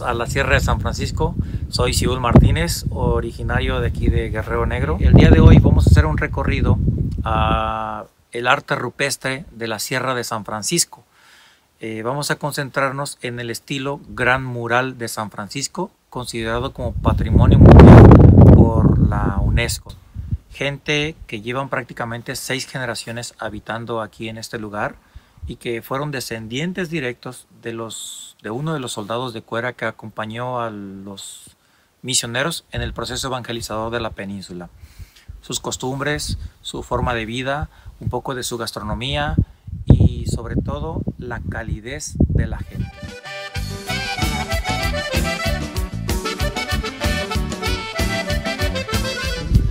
a la Sierra de San Francisco. Soy Siúl Martínez, originario de aquí de Guerrero Negro. El día de hoy vamos a hacer un recorrido a el arte rupestre de la Sierra de San Francisco. Eh, vamos a concentrarnos en el estilo Gran Mural de San Francisco, considerado como Patrimonio Mundial por la UNESCO. Gente que llevan prácticamente seis generaciones habitando aquí en este lugar y que fueron descendientes directos de, los, de uno de los soldados de cuera que acompañó a los misioneros en el proceso evangelizador de la península. Sus costumbres, su forma de vida, un poco de su gastronomía y sobre todo la calidez de la gente.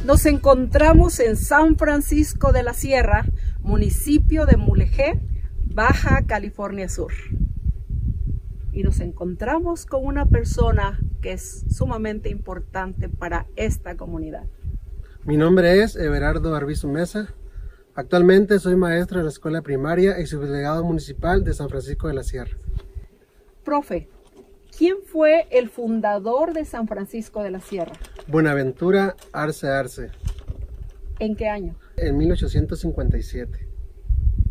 Nos encontramos en San Francisco de la Sierra, municipio de Mulegé, Baja California Sur. Y nos encontramos con una persona que es sumamente importante para esta comunidad. Mi nombre es Everardo Arbizu Mesa, Actualmente soy maestro en la escuela primaria y subdelegado municipal de San Francisco de la Sierra. Profe, ¿quién fue el fundador de San Francisco de la Sierra? Buenaventura Arce Arce. ¿En qué año? En 1857.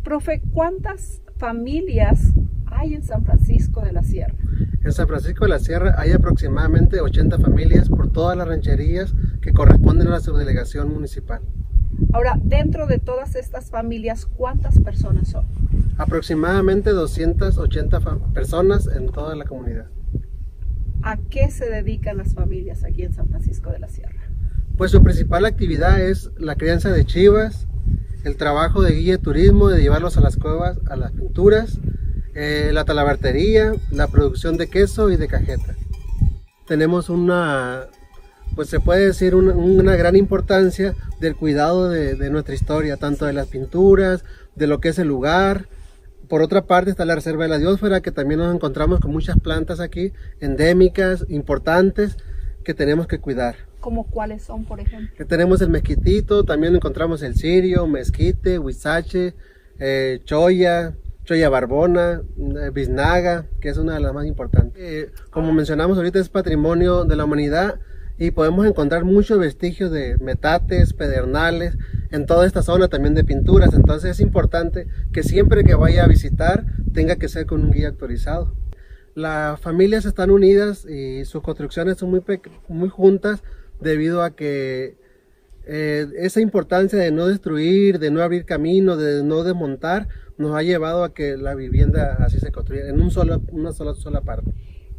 Profe, ¿cuántas familias hay en San Francisco de la Sierra? En San Francisco de la Sierra hay aproximadamente 80 familias por todas las rancherías que corresponden a la subdelegación municipal. Ahora, dentro de todas estas familias, ¿cuántas personas son? Aproximadamente 280 personas en toda la comunidad. ¿A qué se dedican las familias aquí en San Francisco de la Sierra? Pues su principal actividad es la crianza de chivas, el trabajo de guía de turismo, de llevarlos a las cuevas, a las pinturas, eh, la talabartería, la producción de queso y de cajeta. Tenemos una pues se puede decir una, gran importancia del cuidado de, nuestra historia, tanto de las pinturas, de lo que es el lugar. Por otra parte está la Reserva de la Diosfera, que también nos encontramos con muchas plantas aquí, endémicas, importantes, que tenemos que cuidar. ¿Como cuáles son, por ejemplo? tenemos el mezquitito, también encontramos el cirio, mezquite, huizache, eh, choya, choya barbona, eh, biznaga, que es una de las más importantes. Eh, como mencionamos ahorita, es patrimonio de la humanidad y podemos encontrar muchos vestigios de metates, pedernales, en toda esta zona también de pinturas. Entonces es importante que siempre que vaya a visitar tenga que ser con un guía actualizado. Las familias están unidas y sus construcciones son muy, muy juntas debido a que eh, esa importancia de no destruir, de no abrir camino, de no desmontar, nos ha llevado a que la vivienda así se construya en un solo, una sola, sola parte.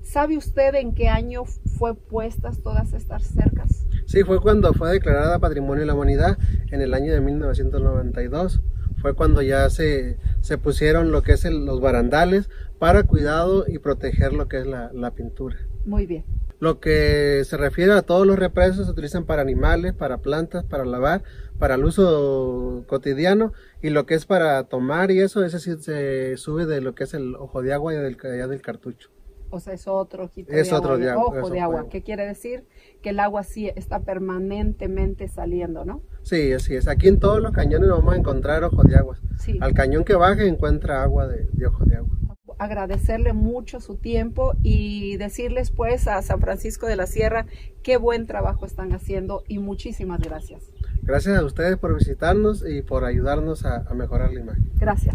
¿Sabe usted en qué año fue puestas todas estas cercas? Sí, fue cuando fue declarada Patrimonio de la Humanidad en el año de 1992. Fue cuando ya se, se pusieron lo que es los barandales para cuidado y proteger lo que es la, la pintura. Muy bien. Lo que se refiere a todos los represos se utilizan para animales, para plantas, para lavar, para el uso cotidiano y lo que es para tomar y eso, ese sí se sube de lo que es el ojo de agua y del, del cartucho. O sea, es otro es de otro agua, ojo de agua. ¿Qué quiere decir? Que el agua sí está permanentemente saliendo, ¿no? Sí, así es. Aquí en todos los cañones vamos a encontrar ojo de agua. Sí. Al cañón que baje encuentra agua de, de ojo de agua agradecerle mucho su tiempo y decirles pues a San Francisco de la Sierra qué buen trabajo están haciendo y muchísimas gracias. Gracias a ustedes por visitarnos y por ayudarnos a, a mejorar la imagen. Gracias.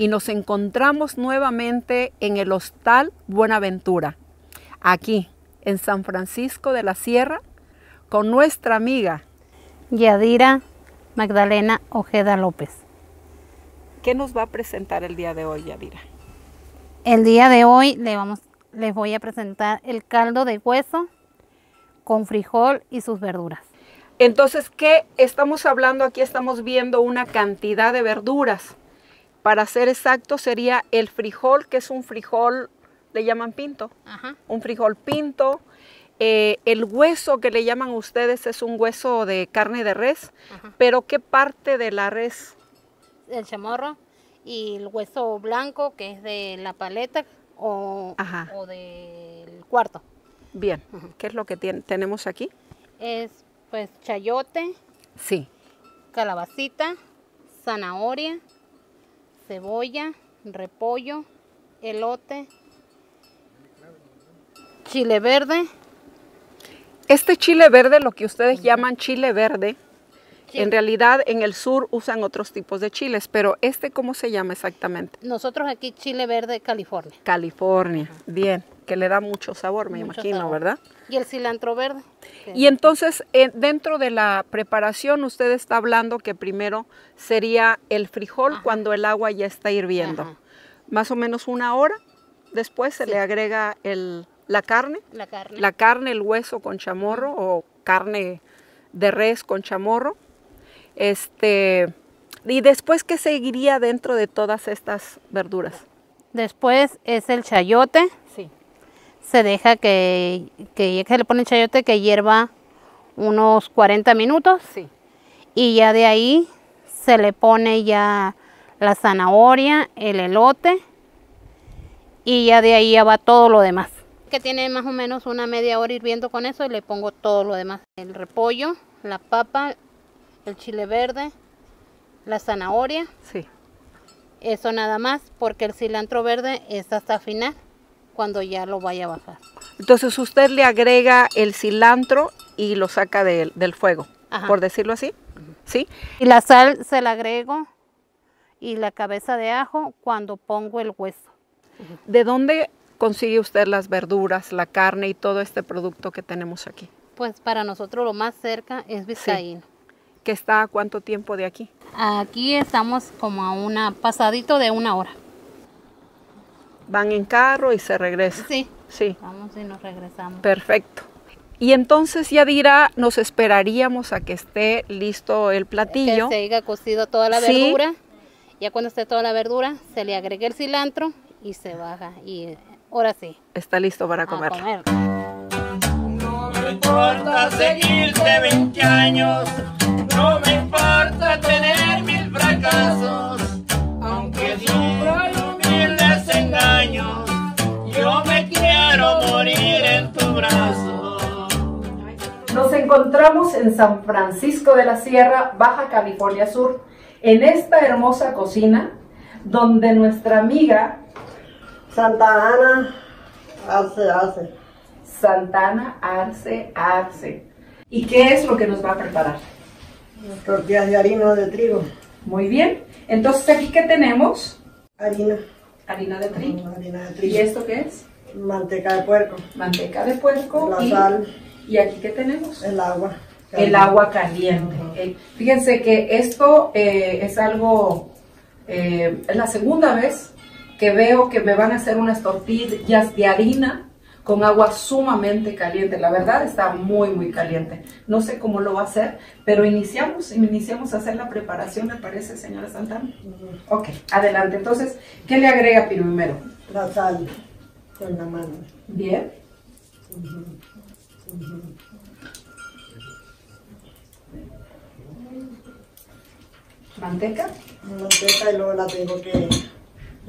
y nos encontramos nuevamente en el Hostal Buenaventura, aquí en San Francisco de la Sierra, con nuestra amiga Yadira Magdalena Ojeda López. ¿Qué nos va a presentar el día de hoy, Yadira? El día de hoy le vamos, les voy a presentar el caldo de hueso con frijol y sus verduras. Entonces, ¿qué estamos hablando? Aquí estamos viendo una cantidad de verduras. Para ser exacto, sería el frijol, que es un frijol, le llaman pinto, un frijol pinto, Eh, el hueso que le llaman ustedes es un hueso de carne de res, Ajá. pero ¿qué parte de la res? El chamorro y el hueso blanco que es de la paleta o, Ajá. o del cuarto. Bien, Ajá. ¿qué es lo que tenemos aquí? Es pues chayote, Sí, calabacita, zanahoria, cebolla, repollo, elote, chile verde. Este chile verde, lo que ustedes llaman chile verde, Sí. en realidad en el sur usan otros tipos de chiles, pero este, ¿cómo se llama exactamente? Nosotros aquí chile verde California. California, bien, que le da mucho sabor, me Mucho imagino, sabor. ¿verdad? Y el cilantro verde. Y entonces, eh, dentro de la preparación, usted está hablando que primero sería el frijol Ajá. cuando el agua ya está hirviendo. Ajá. Más o menos una hora después se Sí. le agrega el, la carne, la carne. la carne, el hueso con chamorro o carne de res con chamorro. Este, y después, ¿qué seguiría dentro de todas estas verduras? Después es el chayote. Sí. Se deja que, que ya que le pone el chayote que hierva unos 40 minutos. Sí. Y ya de ahí se le pone ya la zanahoria, el elote. Y ya de ahí ya va todo lo demás. Que tiene más o menos una media hora hirviendo con eso y le pongo todo lo demás. El repollo, la papa, el chile verde, la zanahoria. Sí. Eso nada más, porque el cilantro verde es hasta final, cuando ya lo vaya a bajar. Entonces usted le agrega el cilantro y lo saca del- del fuego, Ajá. por decirlo así. ¿Sí? Y la sal se la agrego y la cabeza de ajo cuando pongo el hueso. ¿De dónde consigue usted las verduras, la carne y todo este producto que tenemos aquí? Pues para nosotros lo más cerca es Vizcaíno. ¿Que está a cuánto tiempo de aquí? Aquí estamos como a una pasadito de una hora. Van en carro y se regresan. Sí, Sí, vamos y nos regresamos. perfecto. Y entonces Yadira, nos esperaríamos a que esté listo el Que platillo. se haya cocido toda la Sí. verdura. Ya cuando esté toda la verdura, se le agrega el cilantro y se baja. Y ahora sí, Está listo para comer. No me importa seguirte 20 años, no me importa tener mil fracasos, aunque sufra humildes engaños, yo me quiero morir en tu brazo. Nos encontramos en San Francisco de la Sierra, Baja California Sur, en esta hermosa cocina donde nuestra amiga Santa Ana hace, hace. Santana Arce Arce. ¿Y qué es lo que nos va a preparar? Tortillas de harina de trigo. Muy bien. Entonces aquí qué tenemos? Harina. Harina de trigo. Harina de ¿Y trigo. esto qué es? Manteca de puerco. Manteca de puerco La y, sal. y aquí qué tenemos? El agua. El agua caliente. Fíjense que esto eh, es algo, eh, es la segunda vez que veo que me van a hacer unas tortillas de harina con agua sumamente caliente. La verdad está muy, muy caliente. No sé cómo lo va a hacer, pero iniciamos, iniciamos a hacer la preparación, ¿le parece, señora Santana? Ok, adelante. Entonces, ¿qué le agrega primero? La sal. Con la mano. Bien. Manteca. Manteca y luego la tengo que.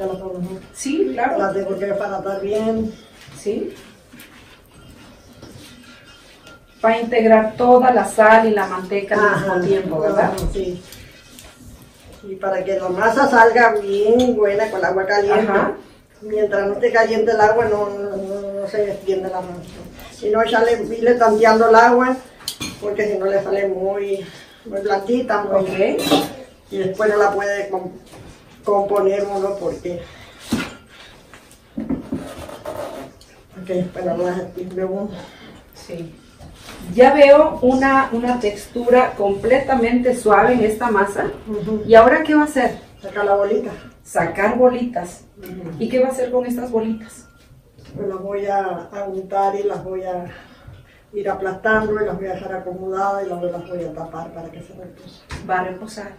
Ya. Sí, La claro. tengo que aparatar bien. Sí. Para integrar toda la sal y la manteca al mismo tiempo, ¿verdad? Sí. Y para que la masa salga bien buena con el agua caliente. Ajá. Mientras no esté caliente el agua, no, no, se extiende la masa. Si no, echarle, irle tanteando el agua, porque si no le sale muy, muy blandita. Muy, Ok. Y después no la puede componer uno porque... Ok, bueno, la luego... Sí. Ya veo una, una textura completamente suave en esta masa. ¿Y ahora qué va a hacer? Saca la bolita. Sacar bolitas. ¿Y qué va a hacer con estas bolitas? Pues las voy a, a untar y las voy a, ir aplastando y las voy a dejar acomodadas y luego las voy a tapar para que se reposen. Va a reposar.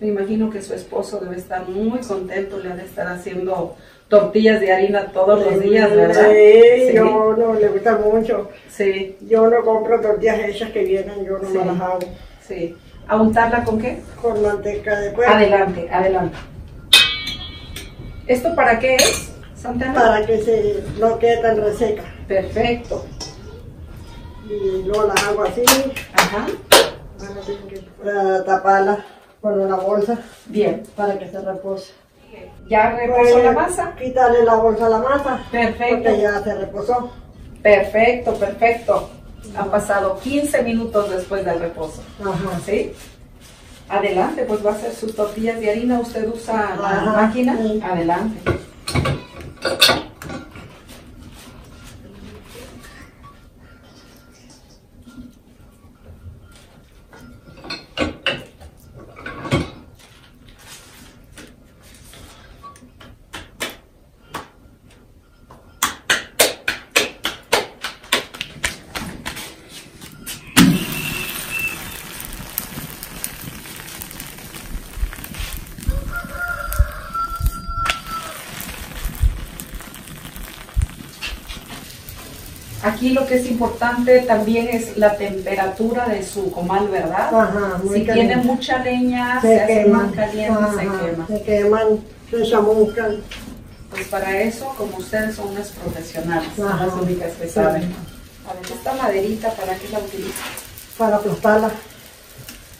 Me imagino que su esposo debe estar muy contento, le ha de estar haciendo tortillas de harina todos los días, ¿verdad? Sí, yo no le gusta mucho. Sí, Yo no compro tortillas hechas que vienen, yo no Sí. me las hago. sí. ¿A untarla con qué? Con manteca de puerco. Adelante, adelante. ¿Esto para qué es, Santana? Para que se no quede tan reseca. Perfecto. Y luego las hago así, Ajá. para taparlas con una bolsa Bien. para que se repose. ¿Ya reposó la masa? Quitarle la bolsa a la masa. Perfecto. Porque ya se reposó. Perfecto, perfecto. Han pasado 15 minutos después del reposo. Ajá. ¿Sí? Adelante, pues va a hacer sus tortillas de harina. ¿Usted usa la Ajá, máquina? sí. Adelante. Aquí lo que es importante también es la temperatura de su comal, ¿verdad? Ajá, muy si caliente. tiene mucha leña, se, hace más caliente, se Ajá, quema. Se queman, se chamuscan. Pues para eso, como ustedes son unas profesionales, son las únicas que saben. A ver, esta maderita, ¿para qué la utilizan? Para aplastarlas.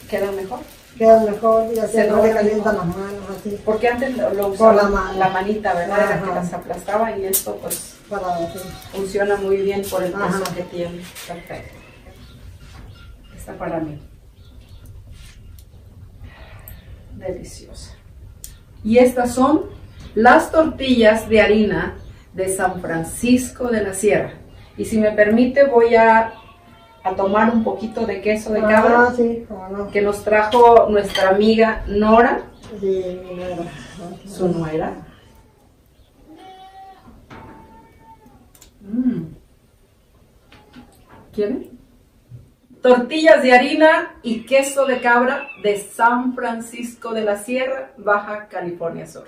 ¿Queda mejor? Quedan mejor y así Se no le calientan las manos así. Porque antes lo, lo usaban la la, manita, ¿verdad? Era que las aplastaba y esto pues Para funciona muy bien por el peso Ajá. que tiene. Perfecto. Esta para mí. Deliciosa. Y estas son las tortillas de harina de San Francisco de la Sierra. Y si me permite voy a, a tomar un poquito de queso de cabra Ah, sí, no. que nos trajo nuestra amiga Nora, Sí, mira. su nuera. Mm. Tortillas de harina y queso de cabra de San Francisco de la Sierra, Baja California Sur.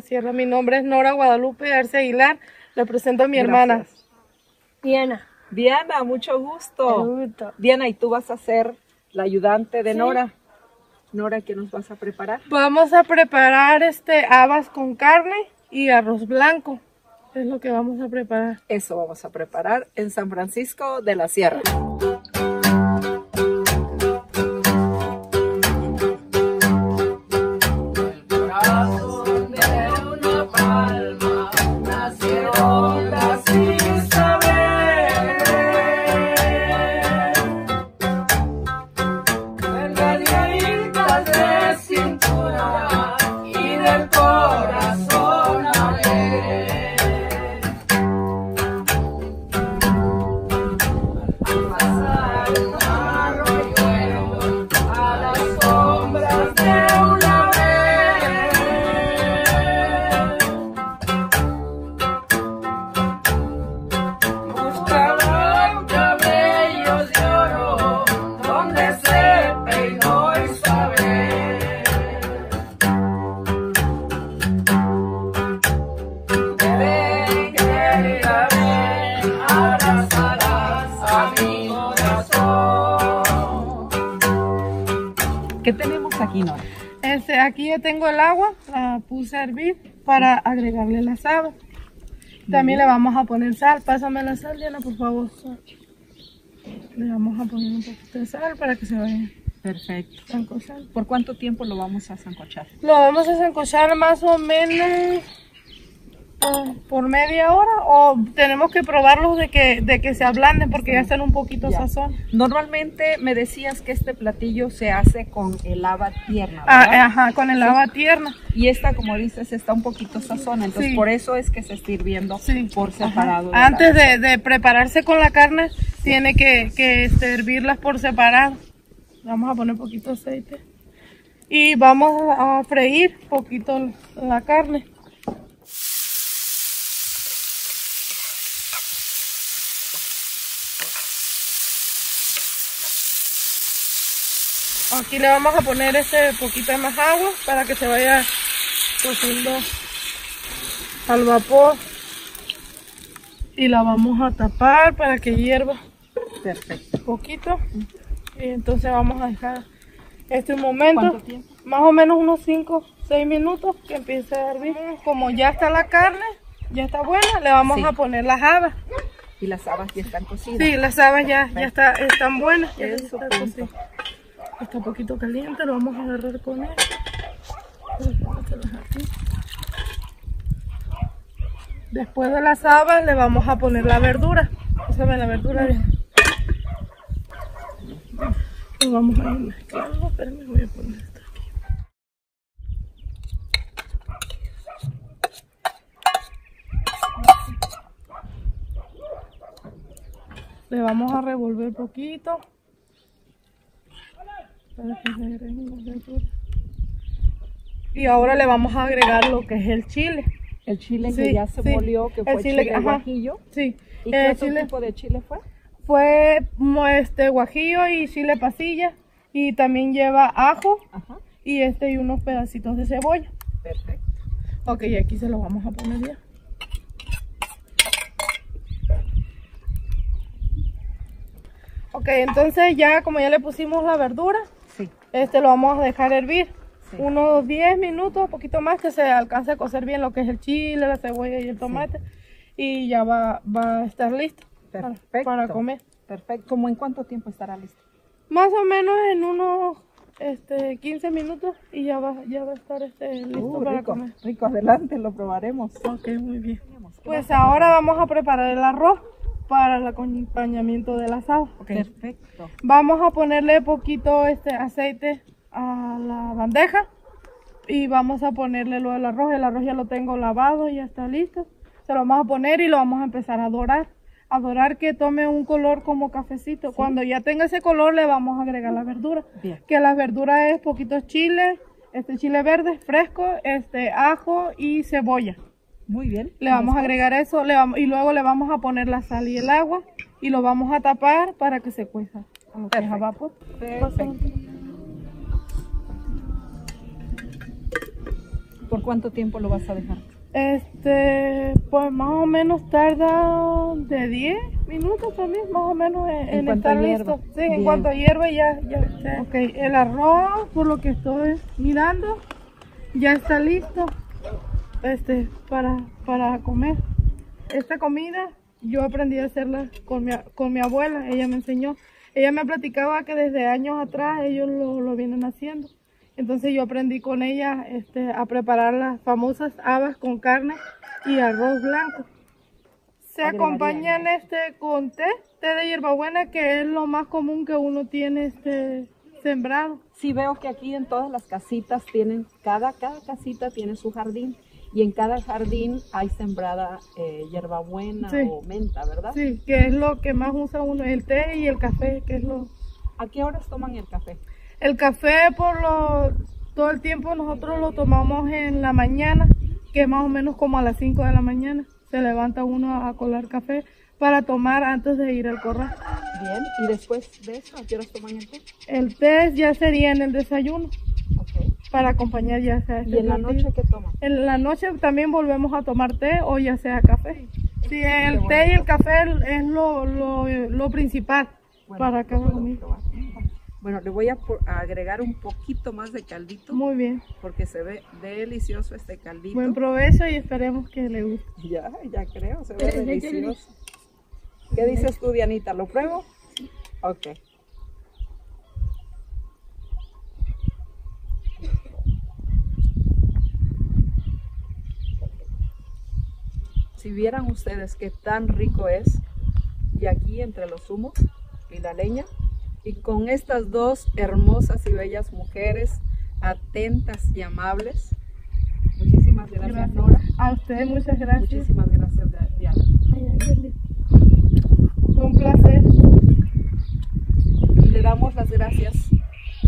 La Sierra. Mi nombre es Nora Guadalupe Arce Aguilar. Le presento a mi hermana. Diana. Diana, mucho gusto. Diana, ¿y tú vas a ser la ayudante de Nora? Nora, ¿qué nos vas a preparar? Vamos a preparar este habas con carne y arroz blanco. Es lo que vamos a preparar. Eso vamos a preparar en San Francisco de la Sierra. También le vamos a poner sal. Pásame la sal, Diana, por favor. Le vamos a poner un poquito de sal para que se vaya Perfecto. ¿Por cuánto tiempo lo vamos a sancochar? Lo vamos a sancochar más o menos por media hora o tenemos que probarlos de que, de que se ablanden porque ya están un poquito sazón. Normalmente me decías que este platillo se hace con el haba tierna, Ah, ¿verdad? ajá, con el agua tierna. Y esta, como dices, está un poquito sazón, entonces Sí. por eso es que se está hirviendo Sí. por separado. de Antes de, de prepararse con la carne, tiene que, que servirlas por separado. Vamos a poner poquito aceite. Y vamos a freír poquito la carne. Aquí le vamos a poner este poquito de más agua para que se vaya cociendo al vapor y la vamos a tapar para que hierva Perfecto. un poquito y entonces vamos a dejar este momento más o menos unos 5 6 minutos que empiece a hervir como ya está la carne ya está buena le vamos Sí. a poner las habas Y las habas ya están cocidas. sí las habas ya, ya está, están buenas ya Eso, está, punto. cocido. Está poquito caliente lo vamos a agarrar con él Después de las habas le vamos a poner la verdura. Pásame la verdura. Lo vamos a ir mezclando. Espérame, voy a poner esto aquí. Le vamos a revolver poquito. Para que se agreguen las verduras. Y ahora le vamos a agregar lo que es el chile. El chile Sí, que ya se sí. molió, que El fue chile, chile, ajá. guajillo. Sí. ¿Y qué otro chile- tipo de chile fue? fue mo- este guajillo y chile pasilla y también lleva ajo Ajá. y este y unos pedacitos de cebolla. Perfecto. Ok, y aquí se lo vamos a poner ya. Ok, entonces ya como ya le pusimos la verdura. Este lo vamos a dejar hervir. Sí. Unos 10 minutos, un poquito más, que se alcance a cocer bien lo que es el chile, la cebolla y el tomate. Y ya va, va a estar listo Perfecto. para comer. Perfecto. ¿Cómo en cuánto tiempo estará listo? Más o menos en unos este, 15 minutos y ya va, ya va a estar este, listo Uh, para rico, comer. rico, adelante, lo probaremos. Ok, muy bien. Pues ahora vamos a preparar el arroz para el acompañamiento del asado. Perfecto. Vamos a ponerle poquito este aceite a la bandeja y vamos a ponerle lo del arroz. El arroz ya lo tengo lavado, ya está listo. Se lo vamos a poner y lo vamos a empezar a dorar. A dorar que tome un color como cafecito. Cuando ya tenga ese color le vamos a agregar la verdura. Bien. Que la verdura es poquito chile, este chile verde fresco, este ajo y cebolla. Muy bien. Le vamos a agregar eso le vamos, y luego le vamos a poner la sal y el agua y lo vamos a tapar para que se cueza. Perfecto. vapor. Perfecto. ¿Por cuánto tiempo lo vas a dejar? Este, pues más o menos tarda de 10 minutos también, más o menos en, En en estar listo. Sí, Bien. en cuanto hierve ya, ya está. Ok, el arroz, por lo que estoy mirando, ya está listo este, para, para comer. Esta comida yo aprendí a hacerla con mi, con mi abuela, ella me enseñó. Ella me platicaba que desde años atrás ellos lo, lo vienen haciendo. Entonces yo aprendí con ella este, a preparar las famosas habas con carne y arroz blanco. Se acompañan este con té, té de hierbabuena, que es lo más común que uno tiene este sembrado. Sí veo que aquí en todas las casitas tienen, cada, cada casita tiene su jardín y en cada jardín hay sembrada eh, hierbabuena Sí. o menta, ¿verdad? Sí, que es lo que más usa uno, el té y el café, que es lo... ¿A qué horas toman el café? El café por lo, todo el tiempo nosotros lo tomamos en la mañana, que es más o menos como a las 5 de la mañana. Se levanta uno a, colar café para tomar antes de ir al corral. Bien, y después de eso, ¿a qué horas toman el té? El té ya sería en el desayuno Ok. Para acompañar ya sea este ¿Y en la noche qué toman? En la noche también volvemos a tomar té o ya sea café. Sí, el té y el café es lo, lo, lo principal Bueno, para cada probar. Bueno, le voy a agregar un poquito más de caldito Muy bien. porque se ve delicioso este caldito. Buen provecho y esperemos que le guste. Ya, ya creo, se ve delicioso. ¿Qué dices tú, Dianita? ¿Lo pruebo? Ok. Si vieran ustedes qué tan rico es, y aquí entre los humos y la leña, y con estas dos hermosas y bellas mujeres, atentas y amables. Muchísimas gracias, Gracias. Nora. A ustedes muchas gracias. Muchísimas gracias, Diana. Un placer. Le damos las gracias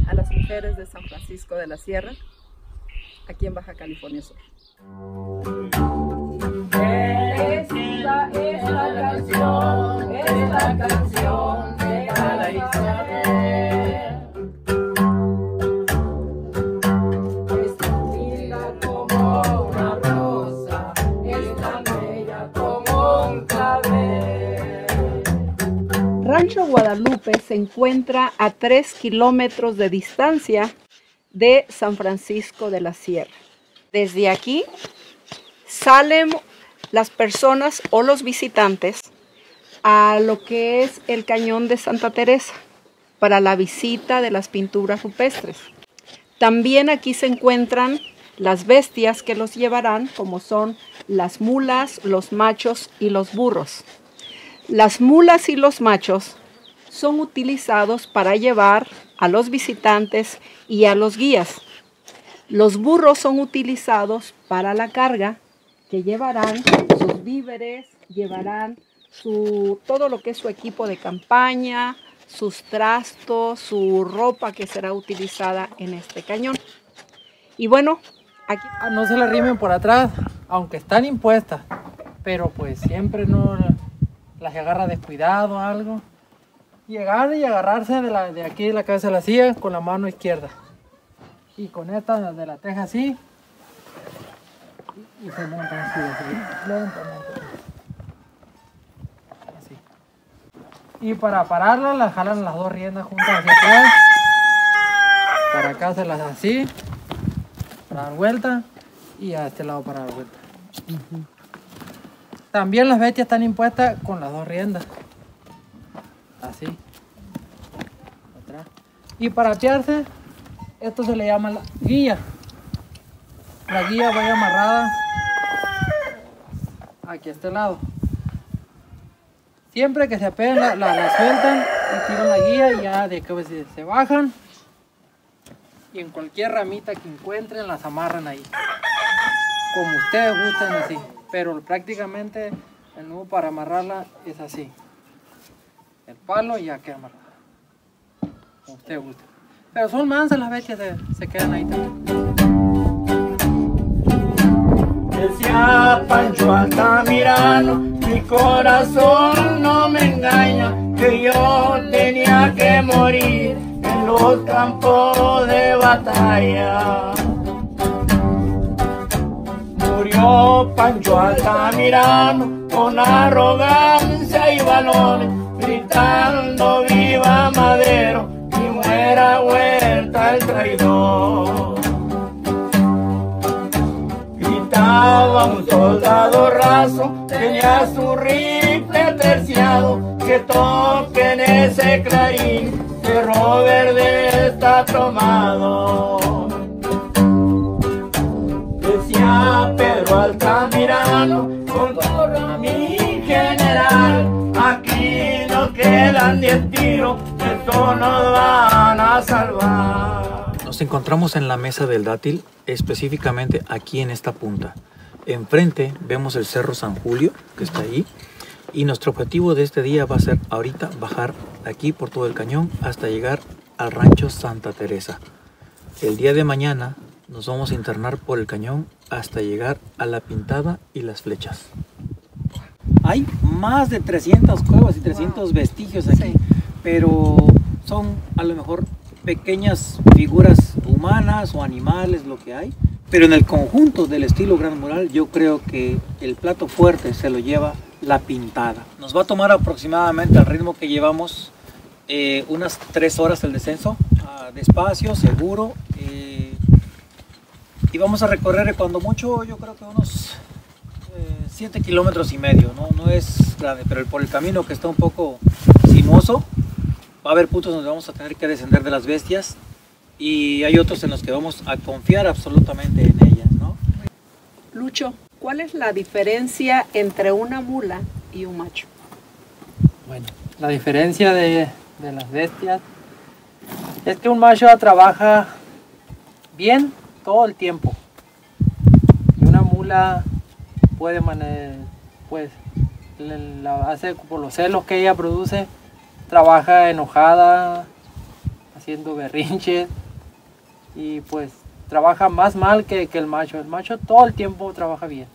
a las mujeres de San Francisco de la Sierra, aquí en Baja California Sur. Esta es la canción, es la canción de cada Isabel. Es tan linda como una rosa, es tan bella como un clavel. Rancho Guadalupe se encuentra a 3 kilómetros de distancia de San Francisco de la Sierra. Desde aquí salen las personas o los visitantes a lo que es el cañón de Santa Teresa para la visita de las pinturas rupestres. También aquí se encuentran las bestias que los llevarán, como son las mulas, los machos y los burros. Las mulas y los machos son utilizados para llevar a los visitantes y a los guías. Los burros son utilizados para la carga, que llevarán sus víveres, llevarán su, todo lo que es su equipo de campaña, sus trastos, su ropa que será utilizada en este cañón. Y bueno, aquí Ah, no se le rimen por atrás, aunque están impuestas, pero pues siempre no las agarra descuidado o algo. Llegar y agarrarse de, la, de aquí de la cabeza de la silla con la mano izquierda. Y con esta de la teja así. Y, se montan así, así, lentamente. Así. Y para pararla, la jalan las dos riendas juntas hacia atrás. Para acá se las así para dar vuelta y a este lado para dar vuelta. También las bestias están impuestas con las dos riendas. Así. Y para apiarse, esto se le llama la guía. La guía va amarrada aquí a este lado. Siempre que se apegan, la, la- sueltan y tiran la guía y ya de que se, bajan y en cualquier ramita que encuentren las amarran ahí. Como ustedes gusten así. Pero prácticamente el nudo para amarrarla es así. El palo ya queda amarrada. Como ustedes gusten. Pero son mansas las se, se quedan ahí también. Decía Pancho Altamirano, mi corazón no me engaña, que yo tenía que morir en los campos de batalla. Llegó Pancho Altamirano con arrogancia y valor, gritando viva Madero y muera vuelta el traidor. Gritaba un soldado raso, tenía su rifle terciado, que toquen ese clarín, que Robert está tomado. Decía Pedro Altamirano, con todo mi general, aquí no quedan diez tiros, esto nos van a salvar. Nos encontramos en la mesa del dátil, específicamente aquí en esta punta. Enfrente vemos el Cerro San Julio, que está ahí. Y nuestro objetivo de este día va a ser ahorita bajar aquí por todo el cañón hasta llegar al rancho Santa Teresa. El día de mañana nos vamos a internar por el cañón hasta llegar a la pintada y las flechas. Hay más de 300 cuevas y 300 vestigios aquí, pero son a lo mejor pequeñas figuras humanas o animales, lo que hay. Pero en el conjunto del estilo Gran Mural, yo creo que el plato fuerte se lo lleva la pintada. Nos va a tomar aproximadamente al ritmo que llevamos eh, unas tres horas el descenso, ah, despacio, seguro. eh, y vamos a recorrer cuando mucho, yo creo que unos 7 kilómetros y medio, ¿no? no es grande, pero por el camino que está un poco sinuoso, va a haber puntos donde vamos a tener que descender de las bestias y hay otros en los que vamos a confiar absolutamente en ellas, ¿no? Lucho, ¿cuál es la diferencia entre una mula y un macho? Bueno, la diferencia de, de las bestias es que un macho trabaja bien todo el tiempo. Y una mula puede mane- pues la hace por los celos que ella produce, trabaja enojada, haciendo berrinches y pues trabaja más mal que, que el macho. El macho todo el tiempo trabaja bien.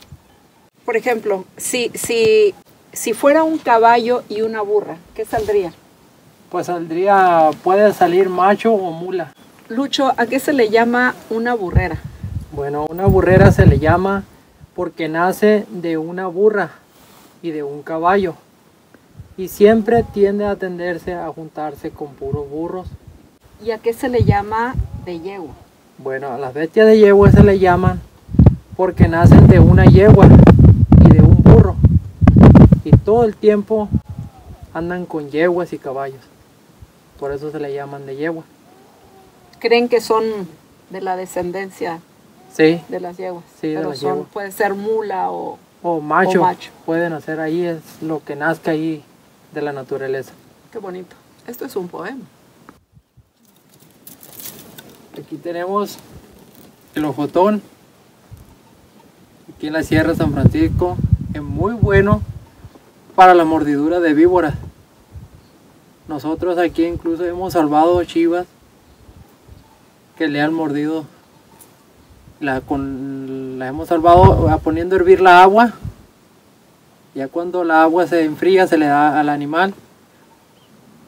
Por ejemplo, si, si, si fuera un caballo y una burra, ¿qué saldría? Pues saldría, puede salir macho o mula. Lucho, ¿a qué se le llama una burrera? Bueno, una burrera se le llama porque nace de una burra y de un caballo. Y siempre tiende a tenderse a juntarse con puros burros. ¿Y a qué se le llama de yegua? Bueno, a las bestias de yegua se le llaman porque nacen de una yegua y de un burro. Y todo el tiempo andan con yeguas y caballos. Por eso se le llaman de yegua. ¿Creen que son de la descendencia Sí, de las yeguas? Sí, de Pero las son, yeguas. puede ser mula o... o macho, O macho. pueden hacer ahí, es lo que nazca ahí de la naturaleza. Qué bonito. Esto es un poema. Aquí tenemos el ojotón. Aquí en la Sierra de San Francisco. Es muy bueno para la mordidura de víboras. Nosotros aquí incluso hemos salvado chivas que le han mordido. La, con, la hemos salvado poniendo a hervir la agua. Ya cuando la agua se enfría se le da al animal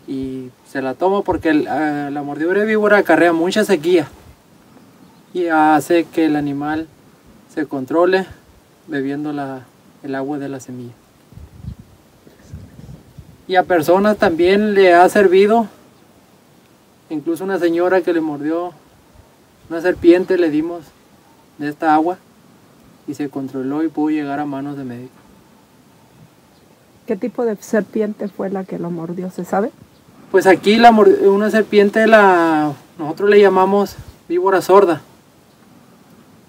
y se la toma porque eh, la mordidura de víbora acarrea mucha sequía y hace que el animal se controle bebiendo el agua de la semilla. Y a personas también le ha servido, incluso una señora que le mordió una serpiente le dimos de esta agua y se controló y pudo llegar a manos de médicos. ¿Qué tipo de serpiente fue la que lo mordió? ¿Se sabe? Pues aquí la, una serpiente, la, nosotros le llamamos víbora sorda.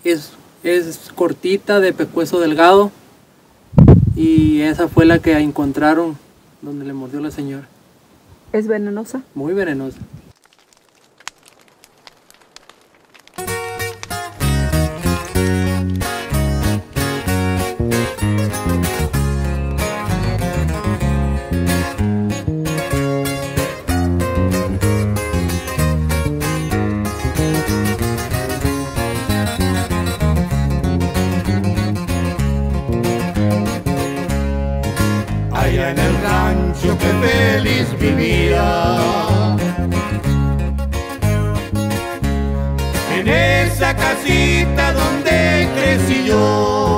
Es, es cortita, de pescuezo delgado. Y esa fue la que encontraron donde le mordió la señora. ¿Es venenosa? Muy venenosa. feliz. En esa casita donde crecí yo.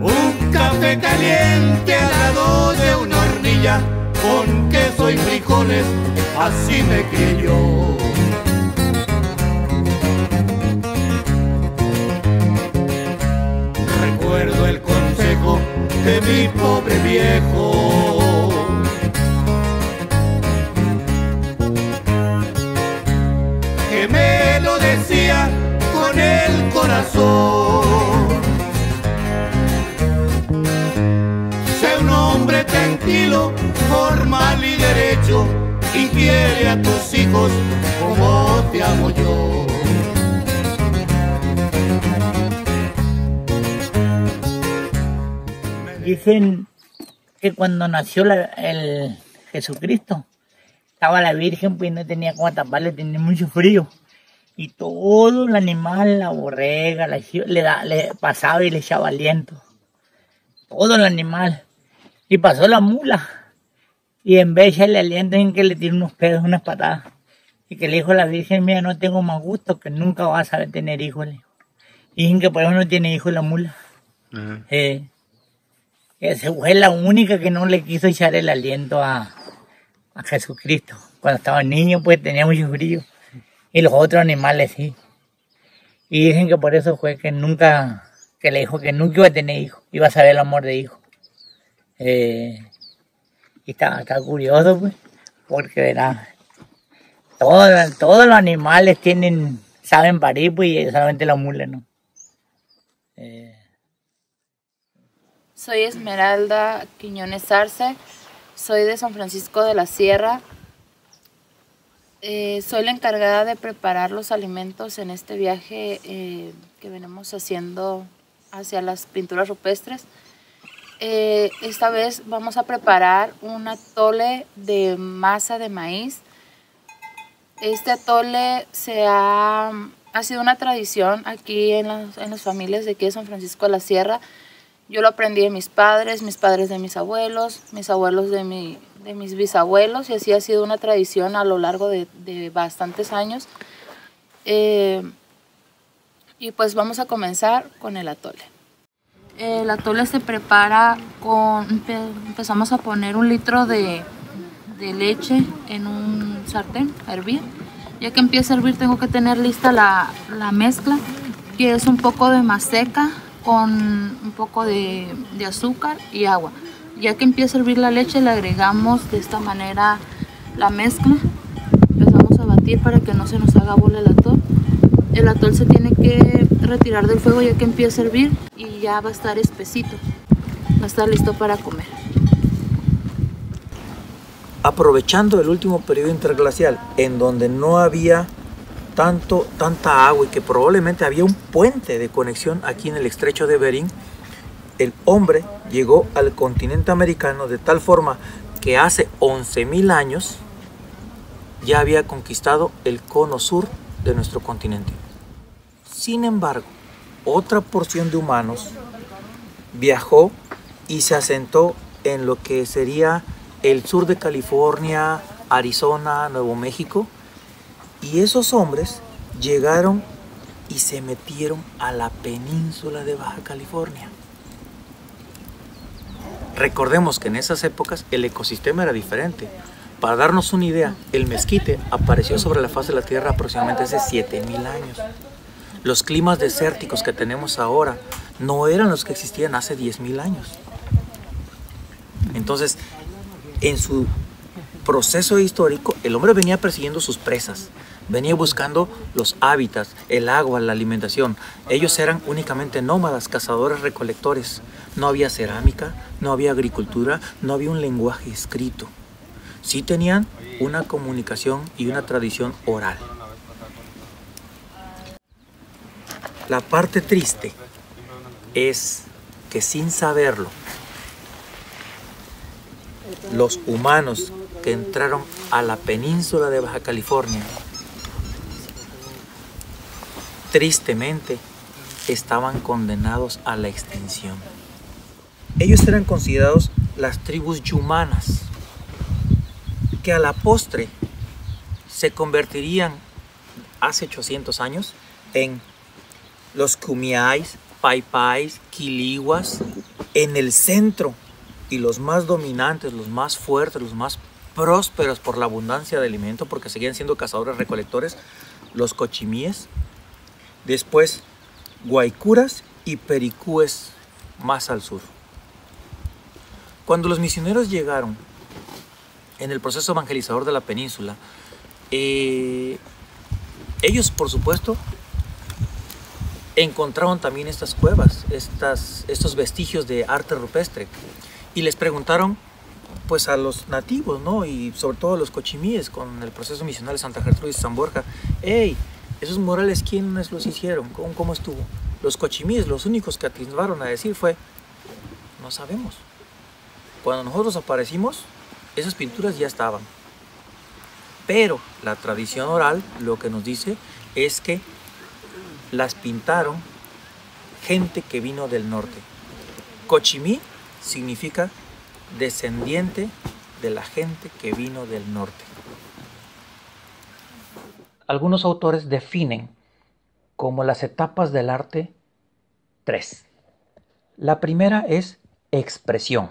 Un café caliente al lado de una hornilla con queso y frijoles, así me crié yo. De mi pobre viejo. Que me lo decía con el corazón. Sé un hombre tranquilo, formal y derecho, y quiere a tus hijos como te amo yo. Dicen que cuando nació la- el Jesucristo, estaba la Virgen, pues no tenía cómo taparle, tenía mucho frío. Y todo el animal, la borrega, la le, da- le pasaba y le echaba aliento. Todo el animal. Y pasó la mula. Y en vez de echarle aliento, en que le tiró unos pedos, unas patadas. Y que le dijo a la Virgen, mira, no tengo más gusto, que nunca vas a tener hijos. dicen que por eso no tiene hijos la mula. Eh, esa fue la única que no le quiso echar el aliento a, a Jesucristo. Cuando estaba niño, pues tenía mucho frío. Y los otros animales sí. Y dicen que por eso fue que nunca, que le dijo que nunca iba a tener hijo. Iba a saber el amor de hijo. Eh, y está, está curioso, pues, porque verá, todos, todos los animales tienen, saben parir, pues, y solamente la mula, ¿no? Eh, Soy Esmeralda Quiñones Arce, soy de San Francisco de la Sierra. Eh, soy la encargada de preparar los alimentos en este viaje eh, que venimos haciendo hacia las pinturas rupestres. Eh, esta vez vamos a preparar un atole de masa de maíz. Este atole se ha, ha sido una tradición aquí en las, en las familias de aquí de San Francisco de la Sierra. Yo lo aprendí de mis padres, mis padres de mis abuelos, mis abuelos de, mi, de mis bisabuelos y así ha sido una tradición a lo largo de, de bastantes años. Eh, y pues vamos a comenzar con el atole. El atole se prepara con, empe- empezamos a poner un litro de, de leche en un sartén a hervir. Ya que empieza a hervir tengo que tener lista la, la mezcla, que es un poco de maseca con un poco de, azúcar y agua. Ya que empieza a hervir la leche le agregamos de esta manera la mezcla. Empezamos a batir para que no se nos haga bola el atol. El atol se tiene que retirar del fuego ya que empieza a hervir y ya va a estar espesito. Va a estar listo para comer. aprovechando el último periodo interglacial en donde no había tanto, tanta agua y que probablemente había un puente de conexión aquí en el estrecho de Bering, el hombre llegó al continente americano de tal forma que hace 11.000 años ya había conquistado el cono sur de nuestro continente. Sin embargo, otra porción de humanos viajó y se asentó en lo que sería el sur de California, Arizona, Nuevo México, y esos hombres llegaron y se metieron a la península de Baja California. Recordemos que en esas épocas el ecosistema era diferente. Para darnos una idea, el mezquite apareció sobre la faz de la Tierra aproximadamente hace 7000 años. Los climas desérticos que tenemos ahora no eran los que existían hace 10.000 años. Entonces, en su proceso histórico, el hombre venía persiguiendo sus presas, venía buscando los hábitats, el agua, la alimentación. Ellos eran únicamente nómadas, cazadores, recolectores. No había cerámica, no había agricultura, no había un lenguaje escrito. Sí tenían una comunicación y una tradición oral. La parte triste es que sin saberlo, los humanos que entraron a la península de Baja California, tristemente estaban condenados a la extinción. Ellos eran considerados las tribus yumanas, que a la postre se convertirían hace 800 años en los Kumiais, paipais, quiliguas, en el centro y los más dominantes, los más fuertes, los más prósperos por la abundancia de alimento, porque seguían siendo cazadores recolectores, los cochimíes. Después, guaycuras y pericúes más al sur. Cuando los misioneros llegaron en el proceso evangelizador de la península, eh, ellos, por supuesto, encontraron también estas cuevas, estas, estos vestigios de arte rupestre, y les preguntaron pues a los nativos, ¿no? Y sobre todo a los cochimíes con el proceso misional de Santa Gertrudis y San Borja, hey, esos murales, ¿quiénes los hicieron? ¿Cómo, cómo estuvo? Los cochimíes, los únicos que atinaron a decir fue, no sabemos. Cuando nosotros aparecimos, esas pinturas ya estaban. Pero la tradición oral lo que nos dice es que las pintaron gente que vino del norte. Cochimí significa descendiente de la gente que vino del norte. Algunos autores definen como las etapas del arte tres. La primera es expresión,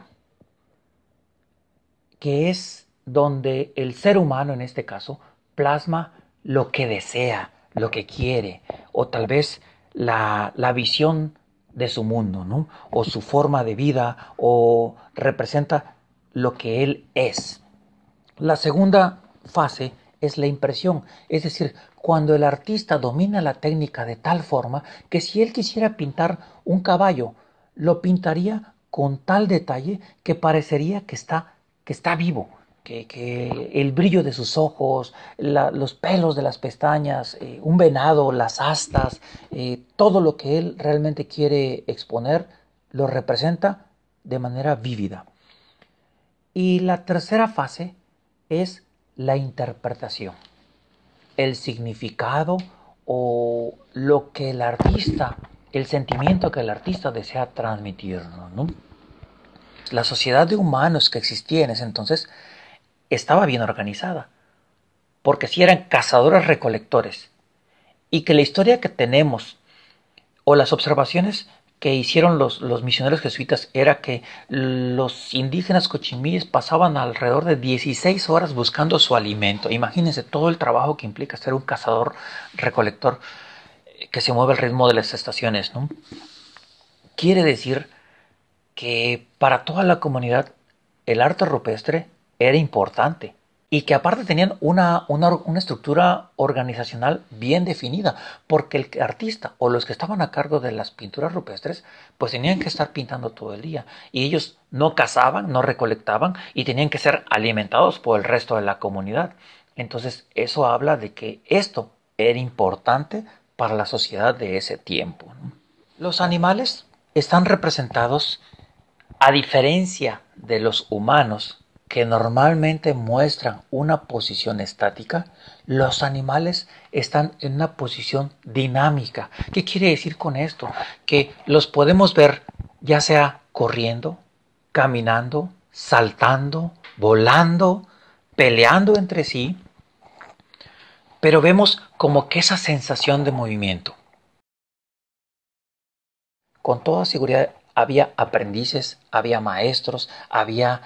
que es donde el ser humano en este caso plasma lo que desea, lo que quiere, o tal vez la, la visión de su mundo, ¿no? O su forma de vida, o representa lo que él es. La segunda fase es la impresión, es decir, cuando el artista domina la técnica de tal forma que si él quisiera pintar un caballo, lo pintaría con tal detalle que parecería que está, que está vivo, que, el brillo de sus ojos, los pelos de las pestañas, eh, un venado, las astas, eh, todo lo que él realmente quiere exponer, lo representa de manera vívida. Y la tercera fase es la interpretación, el significado o lo que el artista, el sentimiento que el artista desea transmitir. La sociedad de humanos que existía en ese entonces estaba bien organizada, porque si eran cazadores recolectores, y que la historia que tenemos o las observaciones que hicieron los, los, misioneros jesuitas era que los indígenas cochimíes pasaban alrededor de 16 horas buscando su alimento. Imagínense todo el trabajo que implica ser un cazador recolector eh, que se mueve al ritmo de las estaciones. ¿no? Quiere decir que para toda la comunidad el arte rupestre era importante y que aparte tenían una, una, estructura organizacional bien definida, porque el artista o los que estaban a cargo de las pinturas rupestres, pues tenían que estar pintando todo el día, y ellos no cazaban, no recolectaban, y tenían que ser alimentados por el resto de la comunidad. Entonces eso habla de que esto era importante para la sociedad de ese tiempo. Los animales están representados, a diferencia de los humanos, que normalmente muestran una posición estática, los animales están en una posición dinámica. ¿Qué quiere decir con esto? Que los podemos ver ya sea corriendo, caminando, saltando, volando, peleando entre sí, pero vemos como que esa sensación de movimiento. Con toda seguridad había aprendices, había maestros, había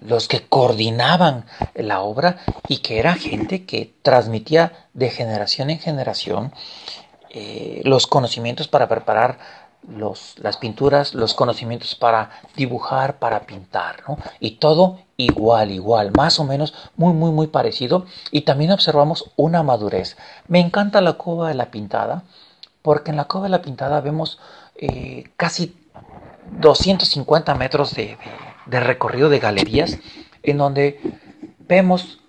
los que coordinaban la obra y que era gente que transmitía de generación en generación eh, los conocimientos para preparar las pinturas, los conocimientos para dibujar, para pintar, Y todo igual, igual, más o menos muy, muy, muy parecido. Y también observamos una madurez. Me encanta la cova de la pintada, porque en la cova de la pintada vemos eh, casi 250 metros de, recorrido de galerías en donde vemos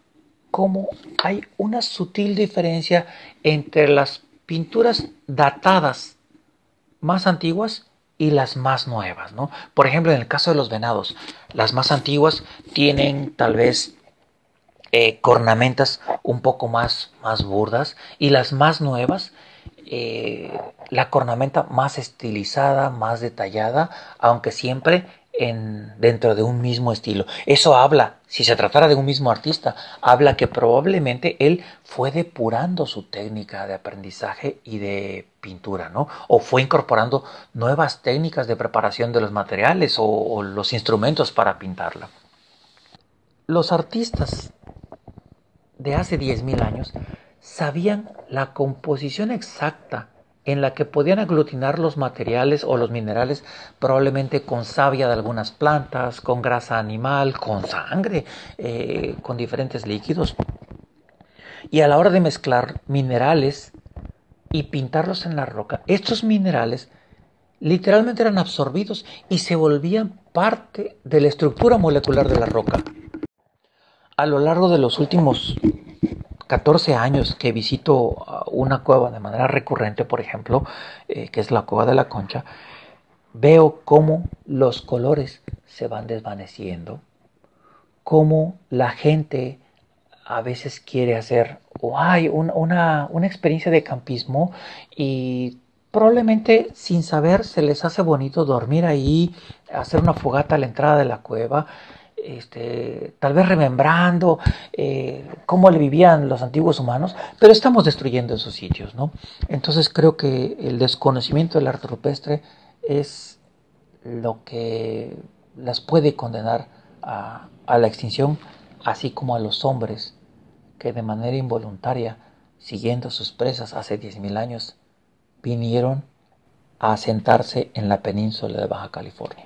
cómo hay una sutil diferencia entre las pinturas datadas más antiguas y las más nuevas, ¿no? Por ejemplo, en el caso de los venados, las más antiguas tienen tal vez eh, cornamentas un poco más, más burdas y las más nuevas eh, la cornamenta más estilizada, más detallada, aunque siempre en, dentro de un mismo estilo. Eso habla, si se tratara de un mismo artista, habla que probablemente él fue depurando su técnica de aprendizaje y de pintura, ¿no? O fue incorporando nuevas técnicas de preparación de los materiales o, o los instrumentos para pintarla. Los artistas de hace 10.000 años sabían la composición exacta en la que podían aglutinar los materiales o los minerales probablemente con savia de algunas plantas, con grasa animal, con sangre, eh, con diferentes líquidos. Y a la hora de mezclar minerales y pintarlos en la roca, estos minerales literalmente eran absorbidos y se volvían parte de la estructura molecular de la roca. A lo largo de los últimos 14 años que visito una cueva de manera recurrente, por ejemplo, eh, que es la cueva de la concha, veo cómo los colores se van desvaneciendo, cómo la gente a veces quiere hacer o hay una, una experiencia de campismo y probablemente sin saber se les hace bonito dormir ahí, hacer una fogata a la entrada de la cueva este, tal vez remembrando eh, cómo le vivían los antiguos humanos, pero estamos destruyendo esos sitios, ¿no? Entonces creo que el desconocimiento del arte rupestre es lo que las puede condenar a, a la extinción, así como a los hombres que de manera involuntaria, siguiendo sus presas hace 10.000 años, vinieron a asentarse en la península de Baja California.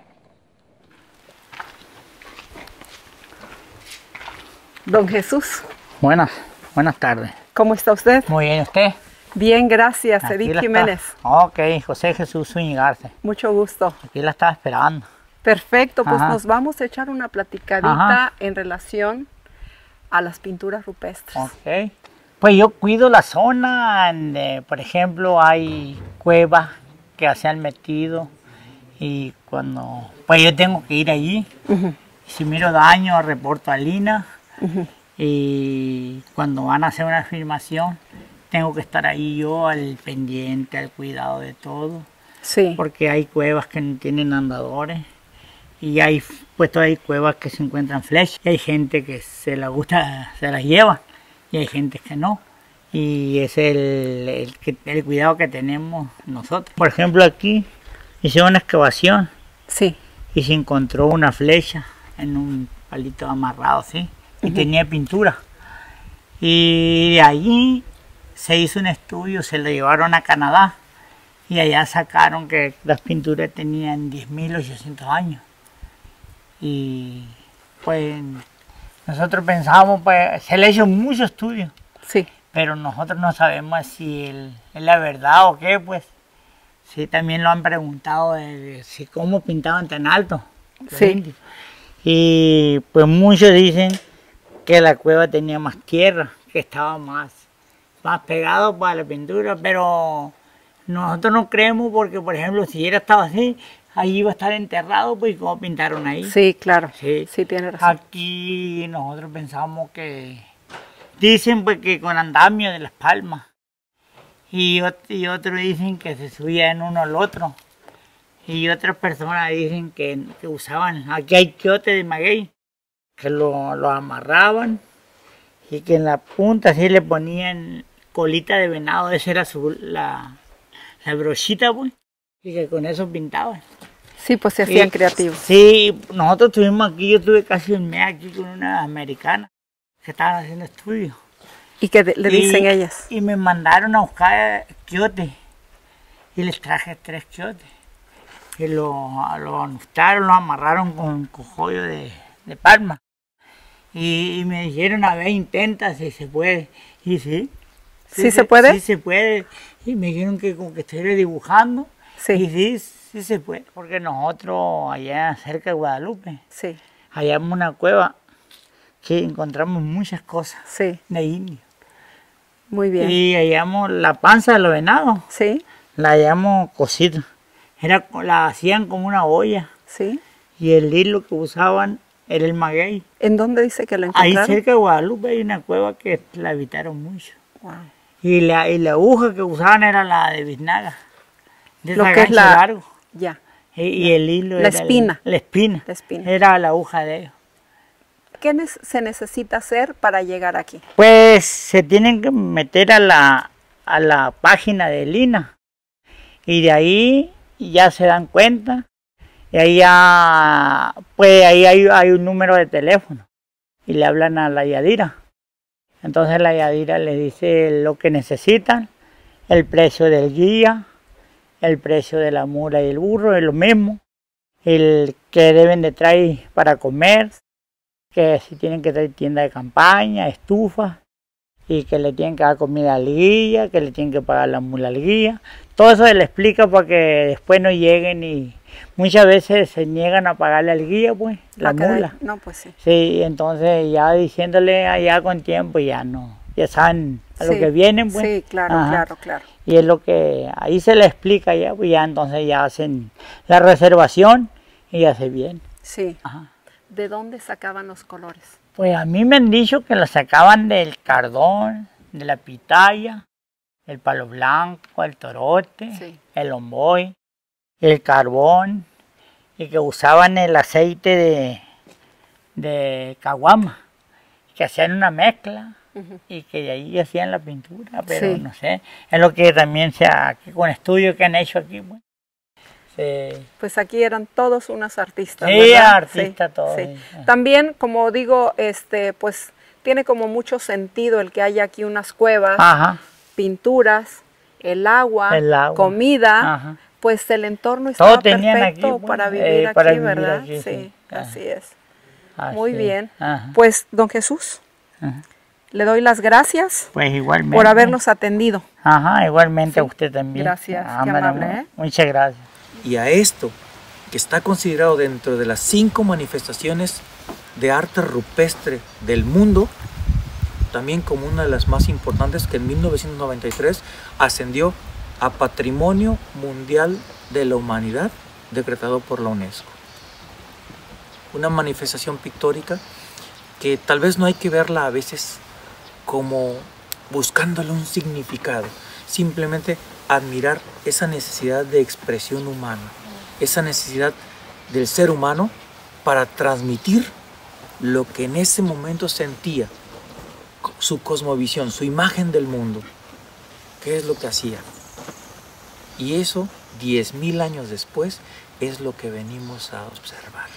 Don Jesús. Buenas, buenas tardes. ¿Cómo está usted? Muy bien, ¿usted? Bien, gracias, Edith Jiménez. Ok, José Jesús Zúñigarse. Mucho gusto. Aquí la estaba esperando. Perfecto, pues nos vamos a echar una platicadita en relación a las pinturas rupestres. Ok. Pues yo cuido la zona, por ejemplo, hay cuevas que se han metido y cuando, pues yo tengo que ir allí. Si miro daño, reporto a Lina y cuando van a hacer una afirmación, tengo que estar ahí yo al pendiente, al cuidado de todo. Sí. Porque hay cuevas que no tienen andadores y hay puesto hay cuevas que se encuentran flechas y hay gente que se la gusta, se las lleva y hay gente que no. Y es el, el, el cuidado que tenemos nosotros. Por ejemplo, aquí hice una excavación. Sí. Y se encontró una flecha en un palito amarrado, ¿sí? Y tenía pintura. Y de allí se hizo un estudio, se lo llevaron a Canadá y allá sacaron que las pinturas tenían 10.800 años. Y pues nosotros pensamos, pues se le hizo mucho estudio. Sí. Pero nosotros no sabemos si es la verdad o qué, pues. Sí, también lo han preguntado de, si cómo pintaban tan alto. Sí. Y pues muchos dicen que la cueva tenía más tierra, que estaba más, más pegado para la pintura, pero nosotros no creemos porque, por ejemplo, si hubiera estado así, ahí iba a estar enterrado, pues como pintaron ahí. Sí, claro. Sí, sí tiene razón. Aquí nosotros pensamos que, dicen pues que con andamio de las palmas, y, y otros dicen que se subían uno al otro, y otras personas dicen que, que usaban, aquí hay quiote de maguey, que lo, lo, amarraban y que en la punta así le ponían colita de venado, esa era su, la, la brochita, pues, y que con eso pintaban. Sí, pues se hacían y, creativos. Sí, nosotros estuvimos aquí, yo estuve casi un mes aquí con una americana que estaban haciendo estudios. ¿Y qué le dicen y, ellas? Y me mandaron a buscar quiote y les traje tres quiotes. Y lo, lo anustaron, lo amarraron con cojollo de, de palma. Y, y, me dijeron, a ver, intenta si se puede. Y sí. ¿Sí, ¿Sí se puede? Sí se puede. Y me dijeron que como que estuviera dibujando. Sí. Y sí, sí se puede. Porque nosotros allá cerca de Guadalupe, sí. hallamos una cueva que encontramos muchas cosas sí. de indio. Muy bien. Y hallamos la panza de los venados. Sí. La hallamos cosida. Era, la hacían como una olla. Sí. Y el hilo que usaban era el maguey. ¿En dónde dice que la Ahí encontraron? cerca de Guadalupe hay una cueva que la habitaron mucho. Wow. Y la, y la aguja que usaban era la de biznaga. De Lo que es la- largo. Ya. Y, y el hilo La era espina. la espina. La espina. Era la aguja de ellos. ¿Qué se necesita hacer para llegar aquí? Pues se tienen que meter a la, a la página de Lina. Y de ahí ya se dan cuenta. Y ahí ya, pues ahí hay, hay un número de teléfono. Y le hablan a la Yadira. Entonces la Yadira les dice lo que necesitan, el precio del guía, el precio de la mula y el burro, es lo mismo. El que deben de traer para comer, que si tienen que traer tienda de campaña, estufa, y que le tienen que dar comida al guía, que le tienen que pagar la mula al guía. Todo eso se le explica para que después no lleguen y muchas veces se niegan a pagarle al guía, pues, la Ah, caray. mula. No, pues sí. Sí, entonces ya diciéndole allá con tiempo ya no, ya saben a lo que vienen, pues. Sí, claro, Ajá. claro, claro. Y es lo que ahí se le explica ya, pues ya entonces ya hacen la reservación y ya se vienen. Sí. Ajá. ¿De dónde sacaban los colores? Pues a mí me han dicho que la sacaban del cardón, de la pitaya, el palo blanco, el torote, Sí. el omboy, el carbón, y que usaban el aceite de, de caguama, que hacían una mezcla y que de ahí hacían la pintura, pero Sí. no sé, es lo que también se ha, con estudios que han hecho aquí, pues, se- Pues aquí eran todos unos artistas. Sí, artistas todos, sí. También, como digo, este, pues tiene como mucho sentido el que haya aquí unas cuevas, Ajá. pinturas, el agua, El agua. comida. Ajá. Pues el entorno Todo estaba perfecto aquí, para eh, vivir aquí, para vivir ¿verdad? aquí, sí, sí. Ajá. así es. Así Muy bien. Ajá. Pues, don Jesús, Ajá. le doy las gracias Pues igualmente. por habernos atendido. Ajá, igualmente a usted también. Gracias, qué Ándale, amable. ¿eh? Muchas gracias. Y a esto, que está considerado dentro de las cinco manifestaciones de arte rupestre del mundo, también como una de las más importantes que en 1993 ascendió a Patrimonio Mundial de la Humanidad decretado por la UNESCO. Una manifestación pictórica que tal vez no hay que verla a veces como buscándole un significado, simplemente admirar esa necesidad de expresión humana, esa necesidad del ser humano para transmitir lo que en ese momento sentía, su cosmovisión, su imagen del mundo, qué es lo que hacía. Y eso, 10.000 años después, es lo que venimos a observar.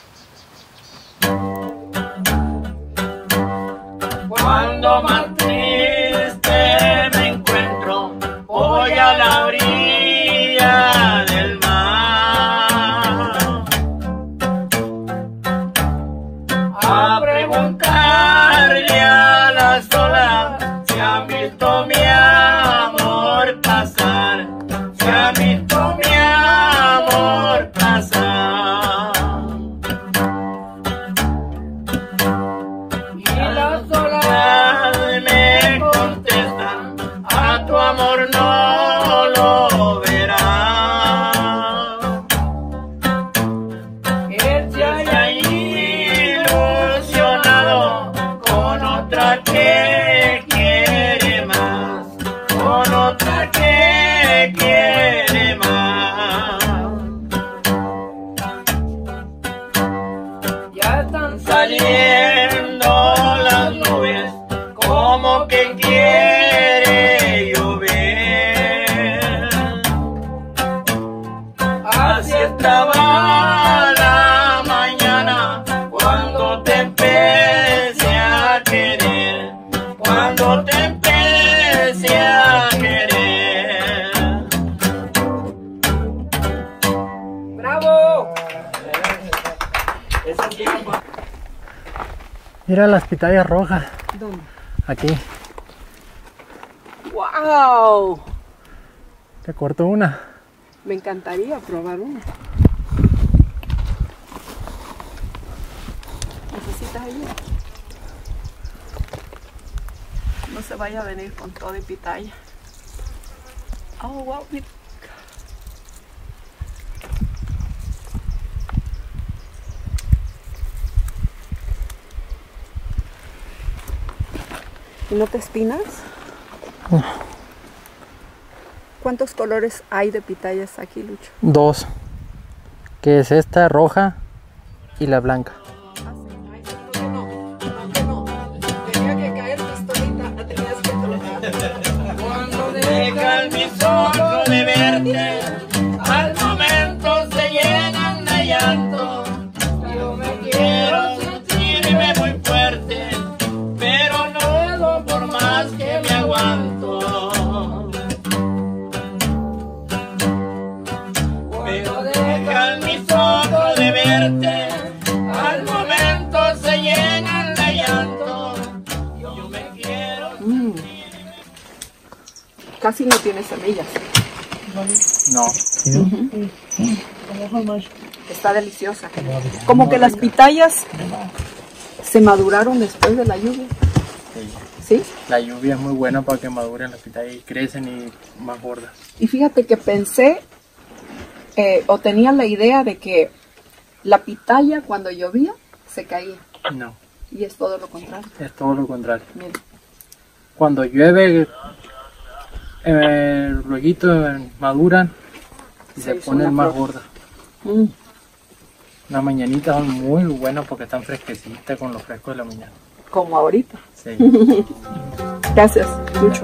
Ya Mira las pitayas rojas. ¿Dónde? Aquí. ¡Wow! Te corto una. Me encantaría probar una. ¿Necesitas ayuda? No se vaya a venir con todo y pitaya. Oh, wow. mira. No te espinas? ¿Cuántos colores hay de pitayas aquí, Lucho? Dos. Que es esta roja y la blanca. Tenía que caer pistolita, tenías que colocar. Cuando mis ojos de verte, Casi no tiene semillas. No. Está deliciosa. Como que las pitayas se maduraron después de la lluvia. ¿Sí? La lluvia es muy buena para que maduren las pitayas y crecen y más gordas. Y fíjate que pensé eh, o tenía la idea de que la pitaya cuando llovía se caía. No, Y es todo lo contrario. es todo lo contrario. Mira. Cuando llueve, eh, luego maduran y Se se, ponen más gordas. Mm. Las mañanitas son muy buenas porque están fresquecitas con lo fresco de la mañana. Como ahorita. Sí. Gracias, Lucho.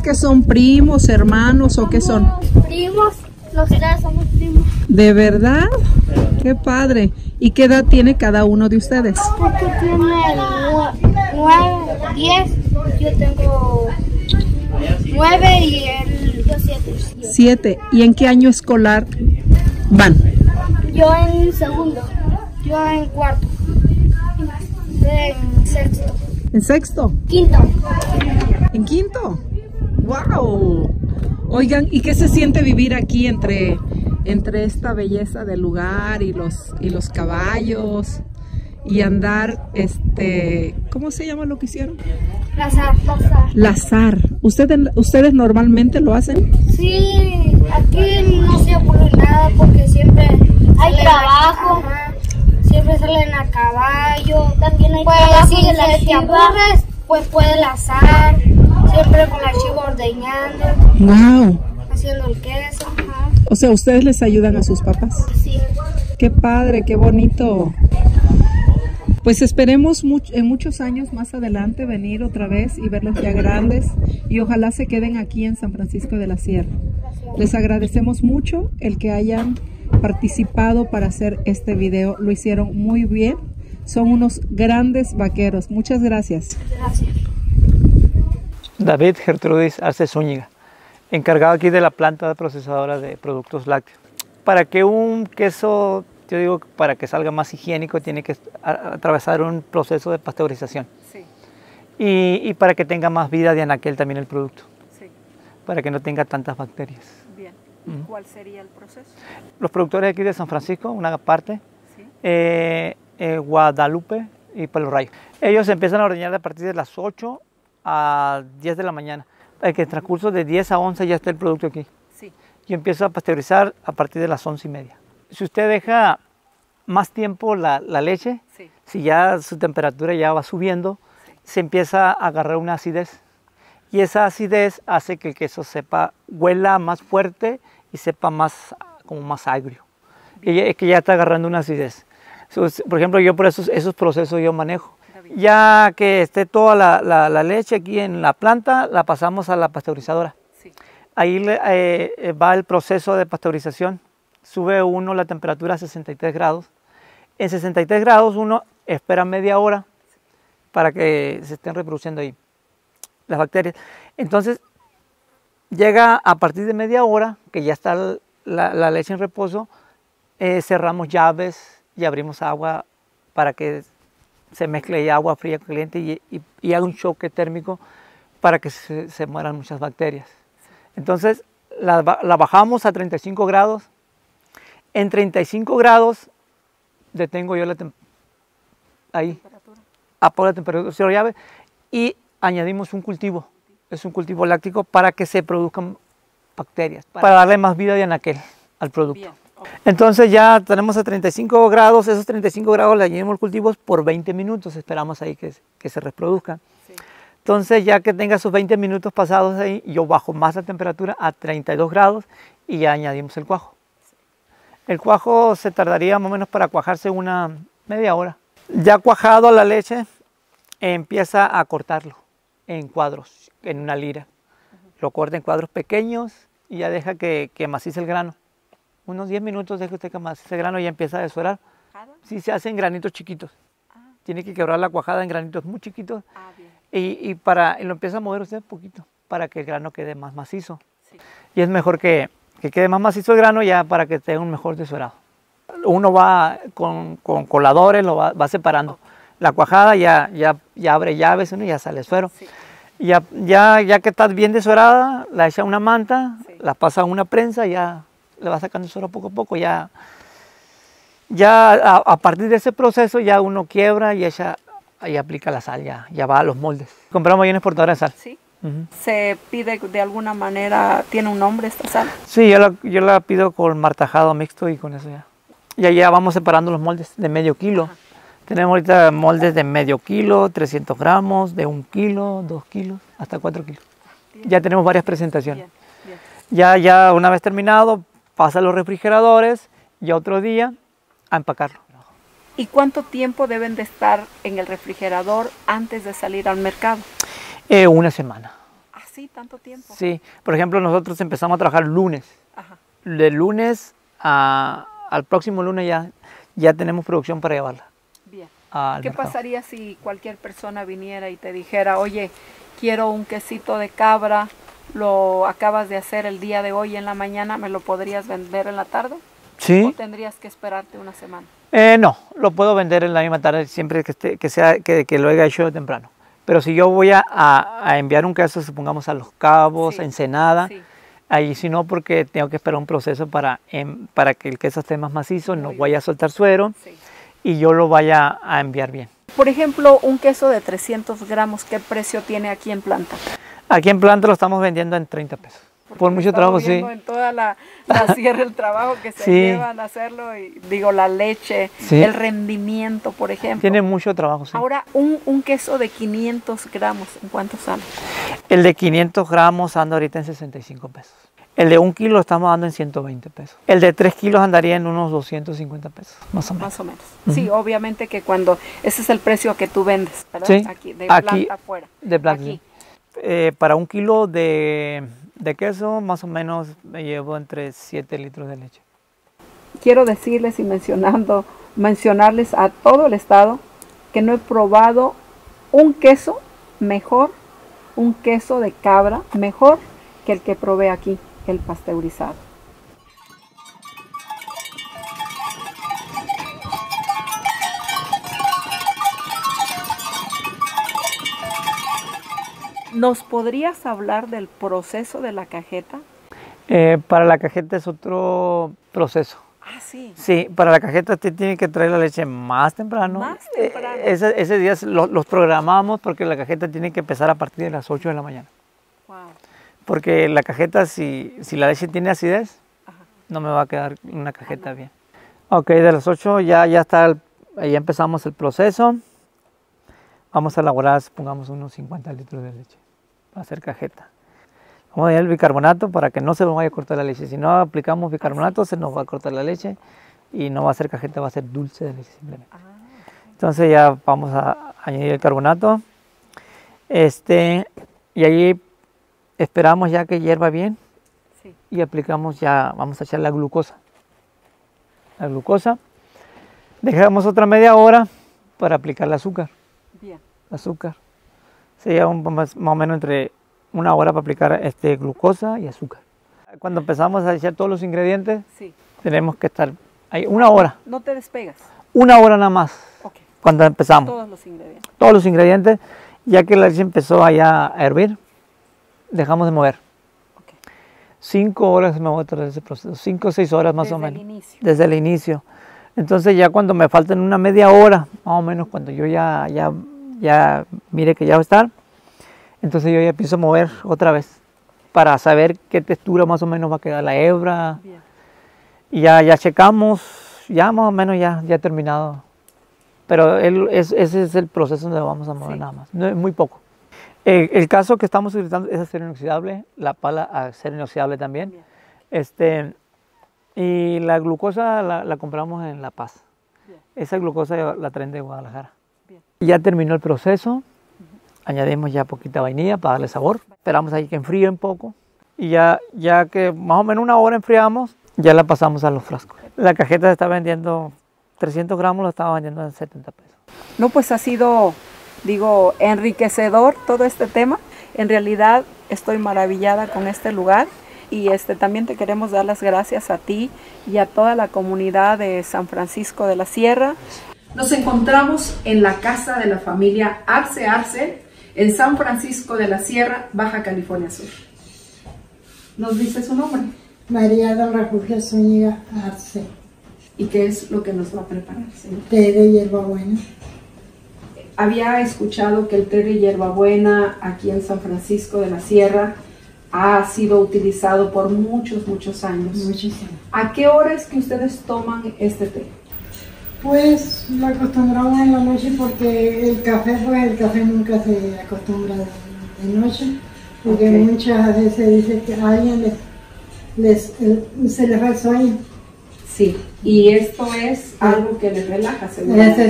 Ustedes qué son? ¿Primos, hermanos o qué son? Primos, los tres somos primos. ¿De verdad? Qué padre. ¿Y qué edad tiene cada uno de ustedes? Este tiene nu- nueve, diez, yo tengo nueve y él, yo siete. Siete. ¿Y en qué año escolar van? Yo en segundo, yo en cuarto, en sexto, ¿En sexto? quinto. ¿En quinto? ¡Wow! Oigan, ¿y qué se siente vivir aquí entre, entre esta belleza del lugar y los, y los caballos? Y andar, este, ¿cómo se llama lo que hicieron? Lazar, Lazar. Lazar. ¿Ustedes, ¿Ustedes normalmente lo hacen? Sí, aquí no se ocurre nada porque siempre hay trabajo. Siempre salen a caballo. También hay trabajo. Si le te aburres, pues puede lazar. Siempre con la chiva ordeñando, ¡Wow! haciendo el queso. Ajá. O sea, ¿ustedes les ayudan a sus papás? Sí. ¡Qué padre, qué bonito! Pues esperemos much- en muchos años más adelante venir otra vez y verlos ya grandes y ojalá se queden aquí en San Francisco de la Sierra. Les agradecemos mucho el que hayan participado para hacer este video. Lo hicieron muy bien. Son unos grandes vaqueros. Muchas gracias. Gracias. David Gertrudis Arce Zúñiga, encargado aquí de la planta procesadora de productos lácteos. Para que un queso, yo digo, para que salga más higiénico, tiene que atravesar un proceso de pasteurización. Sí, Y, y para que tenga más vida de anaquel también el producto, sí, para que no tenga tantas bacterias. bien. Ujú. ¿Cuál sería el proceso? Los productores aquí de San Francisco, una parte, Sí. eh, eh, Guadalupe y Palo Rayo. Ellos empiezan a ordeñar a partir de las 8 a 10 de la mañana. eh, que en transcurso de 10 a 11 ya está el producto aquí. Sí. Yo empiezo a pasteurizar a partir de las 11 y media. Si usted deja más tiempo la, la leche, Sí. si ya su temperatura ya va subiendo, se empieza a agarrar una acidez. Y esa acidez hace que el queso sepa, huela más fuerte y sepa más, como más agrio. Y es que ya está agarrando una acidez. Por ejemplo, yo por esos, esos procesos yo manejo. Ya que esté toda la, la- la leche aquí en la planta, la pasamos a la pasteurizadora. Ahí le- eh, va el proceso de pasteurización. Sube uno la temperatura a 63 grados. En 63 grados uno espera media hora para que se estén reproduciendo ahí las bacterias. Entonces, llega a partir de media hora, que ya está la leche en reposo, eh, cerramos llaves y abrimos agua para que se mezcle agua fría con caliente y, y- y haga un choque térmico para que se, se mueran muchas bacterias. Entonces, la, la bajamos a 35 grados. En 35 grados detengo yo la ahí, apago la temperatura, llave y añadimos un cultivo. Es un cultivo láctico para que se produzcan bacterias, para darle más vida y anaquel al producto. Entonces ya tenemos a 35 grados, esos 35 grados le añadimos cultivos por 20 minutos, esperamos ahí que, que se reproduzcan. Entonces ya que tenga esos 20 minutos pasados ahí, yo bajo más la temperatura a 32 grados y ya añadimos el cuajo. El cuajo se tardaría más o menos para cuajarse una media hora. Ya cuajado la leche, empieza a cortarlo en cuadros, en una lira. Lo corta en cuadros pequeños y ya deja que, que macice el grano. Unos 10 minutos deja usted que macice el grano ya empieza a desuerar. Sí, se hacen granitos chiquitos. Tiene que quebrar la cuajada en granitos muy chiquitos. Y, y para, y lo empieza a mover usted un poquito para que el grano quede más macizo. Y es mejor que, que quede más macizo el grano ya para que tenga un mejor desuerado. Uno va con, con coladores, lo va, va separando. La cuajada ya, ya, ya abre llaves uno y ya sale suero. Y Ya, ya, ya que está bien desuerada, la echa a una manta, la pasa a una prensa y ya le va sacando suero poco a poco. Ya, ya a, a partir de ese proceso ya uno quiebra y echa y aplica la sal, ya, ya va a los moldes. Compramos ahí en exportadora de sal. Sí. Ujú. Se pide de alguna manera, tiene un nombre esta sal. Sí, yo la, yo la pido con martajado mixto y con eso ya. Y ahí ya vamos separando los moldes de medio kilo. Tenemos ahorita moldes de medio kilo, 300 gramos, de un kilo, dos kilos, hasta cuatro kilos. Ya tenemos varias presentaciones. Ya, ya una vez terminado, pasa a los refrigeradores y otro día a empacarlo. ¿Y cuánto tiempo deben de estar en el refrigerador antes de salir al mercado? Eh, una semana. Así, tanto tiempo. Sí, por ejemplo, nosotros empezamos a trabajar lunes. Ajá. De lunes a- al próximo lunes ya, ya tenemos producción para llevarla. Bien. ¿Qué mercado. pasaría si cualquier persona viniera y te dijera, oye, quiero un quesito de cabra, lo acabas de hacer el día de hoy en la mañana, ¿me lo podrías vender en la tarde? Sí. ¿O tendrías que esperarte una semana? Eh, no, lo puedo vender en la misma tarde siempre que, esté, que, sea, que, que lo haya hecho temprano. Pero si yo voy a, enviar un queso, supongamos a Los Cabos, a Ensenada, ahí sí no, porque tengo que esperar un proceso para, em, para que el queso esté más macizo, no vaya a soltar suero y yo lo vaya a enviar bien. Por ejemplo, un queso de 300 gramos, ¿qué precio tiene aquí en planta? Aquí en planta lo estamos vendiendo en 30 pesos. Por mucho trabajo, sí. en toda la, la sierra el trabajo que se Sí. llevan a hacerlo, y digo, la leche, Sí. el rendimiento, por ejemplo. Tiene mucho trabajo, sí. Ahora, un, un queso de 500 gramos, ¿en cuánto sale? El de 500 gramos anda ahorita en 65 pesos. El de 1 kilo lo estamos dando en 120 pesos. El de 3 kilos andaría en unos 250 pesos, más o menos. Más o menos. Sí, obviamente que cuando ese es el precio que tú vendes, ¿verdad? Sí, Aquí, de aquí, planta afuera. De planta, Aquí. Eh, para un kilo de, de queso, más o menos me llevo entre 7 litros de leche. Quiero decirles y mencionando, mencionarles a todo el estado que no he probado un queso mejor, un queso de cabra mejor que el que probé aquí, el pasteurizado. ¿Nos podrías hablar del proceso de la cajeta? Eh, para la cajeta es otro proceso. Ah, sí. Sí, para la cajeta usted tiene que traer la leche más temprano. Más Eh, temprano. ese, ese día lo- los programamos porque la cajeta tiene que empezar a partir de las 8 de la mañana. Wow. Porque la cajeta, si, si la leche tiene acidez, no me va a quedar una cajeta bien. Ok, de las 8 ya, ya está, el- ya empezamos el proceso. Vamos a elaborar, pongamos unos 50 litros de leche hacer cajeta. Vamos a ir el bicarbonato para que no se nos vaya a cortar la leche. Si no aplicamos bicarbonato, se nos va a cortar la leche y no va a ser cajeta, va a ser dulce de leche simplemente. Entonces ya vamos a añadir el carbonato. Este, y ahí esperamos ya que hierva bien y aplicamos ya, vamos a echar la glucosa. La glucosa. Dejamos otra media hora para aplicar el azúcar. Bien. El azúcar. Sería un, más, más o menos entre una hora para aplicar este, glucosa y azúcar. Cuando empezamos a echar todos los ingredientes, Sí. tenemos que estar ahí una hora. No te despegas. Una hora nada más. Ok. Cuando empezamos. Todos los ingredientes. Todos los ingredientes, ya que la leche empezó allá a hervir, dejamos de mover. Cinco horas me voy a tardar ese proceso, cinco o seis horas más o Desde el menos. inicio. Desde el inicio. Entonces ya cuando me faltan una media hora, más o menos cuando yo ya, ya, ya mire que ya va a estar, entonces yo ya a mover otra vez para saber qué textura más o menos va a quedar la hebra. Y ya, ya checamos, ya más o menos ya, ya terminado. Pero el- es- ese es el proceso donde vamos a mover nada más, no es muy poco. El, el caso que estamos utilizando es acero inoxidable, la pala acero inoxidable también. Este, y la glucosa la, la compramos en La Paz. Esa glucosa la traen de Guadalajara. Ya terminó el proceso, añadimos ya poquita vainilla para darle sabor. Esperamos ahí que enfríe un poco. Y ya, ya que más o menos una hora enfriamos, ya la pasamos a los frascos. La cajeta se está vendiendo, 300 gramos la estaba vendiendo en 70 pesos. No, pues ha sido, digo, enriquecedor todo este tema. En realidad estoy maravillada con este lugar y este también te queremos dar las gracias a ti y a toda la comunidad de San Francisco de la Sierra. Nos encontramos en la casa de la familia Arce Arce en San Francisco de la Sierra, Baja California Sur. ¿Nos dice su nombre? María del Refugio Zúñiga Arce, ¿Y qué es lo que nos va a preparar, señor? té de hierbabuena. Había escuchado que el té de hierbabuena aquí en San Francisco de la Sierra ha sido utilizado por muchos, muchos años. Muchísimo. ¿A qué hora es que ustedes toman este té? Pues lo acostumbramos en la noche porque el café, pues el café nunca se acostumbra de, de noche, porque muchas veces dice que a alguien les, les- el- se les va el sueño. Sí, y esto es algo que les relaja, seguramente,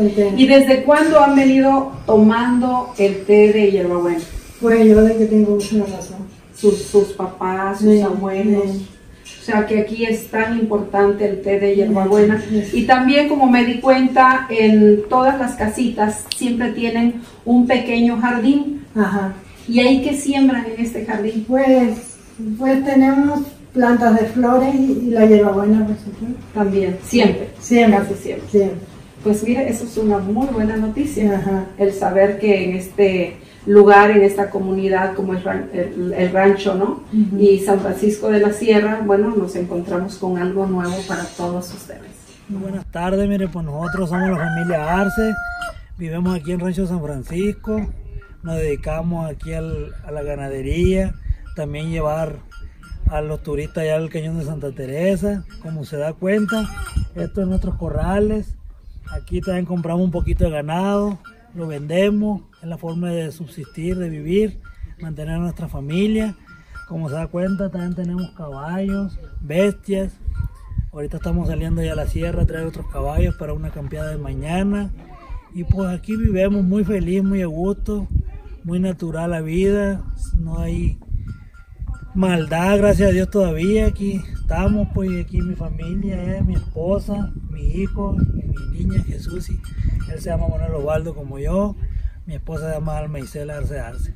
el té. ¿Y desde cuándo han venido tomando el té de hierbabuena? Pues yo de que tengo de razón. Sus, sus papás, sus Sí, abuelos. sí. O sea que aquí es tan importante el té de hierbabuena. Y también como me di cuenta, en todas las casitas siempre tienen un pequeño jardín. Ajá. ¿Y ahí qué siembran en este jardín? Pues, pues tenemos plantas de flores y, y la hierbabuena, por supuesto. También, siempre. Siempre. Casi siempre. Siempre. Pues mire, eso es una muy buena noticia. El saber que en este lugar, en esta comunidad como el, ran- el- el rancho, ¿no? Y San Francisco de la Sierra, bueno, nos encontramos con algo nuevo para todos ustedes. Muy buenas tardes, mire, pues nosotros somos la familia Arce, vivimos aquí en Rancho San Francisco, nos dedicamos aquí al- a la ganadería, también llevar a los turistas allá al cañón de Santa Teresa, como se da cuenta, esto es nuestros corrales, aquí también compramos un poquito de ganado, lo vendemos, es la forma de subsistir, de vivir, mantener a nuestra familia, como se da cuenta también tenemos caballos, bestias, Ahorita estamos saliendo ya a la sierra a traer otros caballos para una campeada de mañana. Y pues aquí vivimos muy feliz, muy a gusto, muy natural la vida. No hay maldad, gracias a Dios todavía. Aquí estamos, pues aquí mi familia, eh, mi esposa, mi hijo, mi niña Jesús. Y él se llama Manuel Osvaldo como yo. Mi esposa se llama Alma Isela Arce Arce.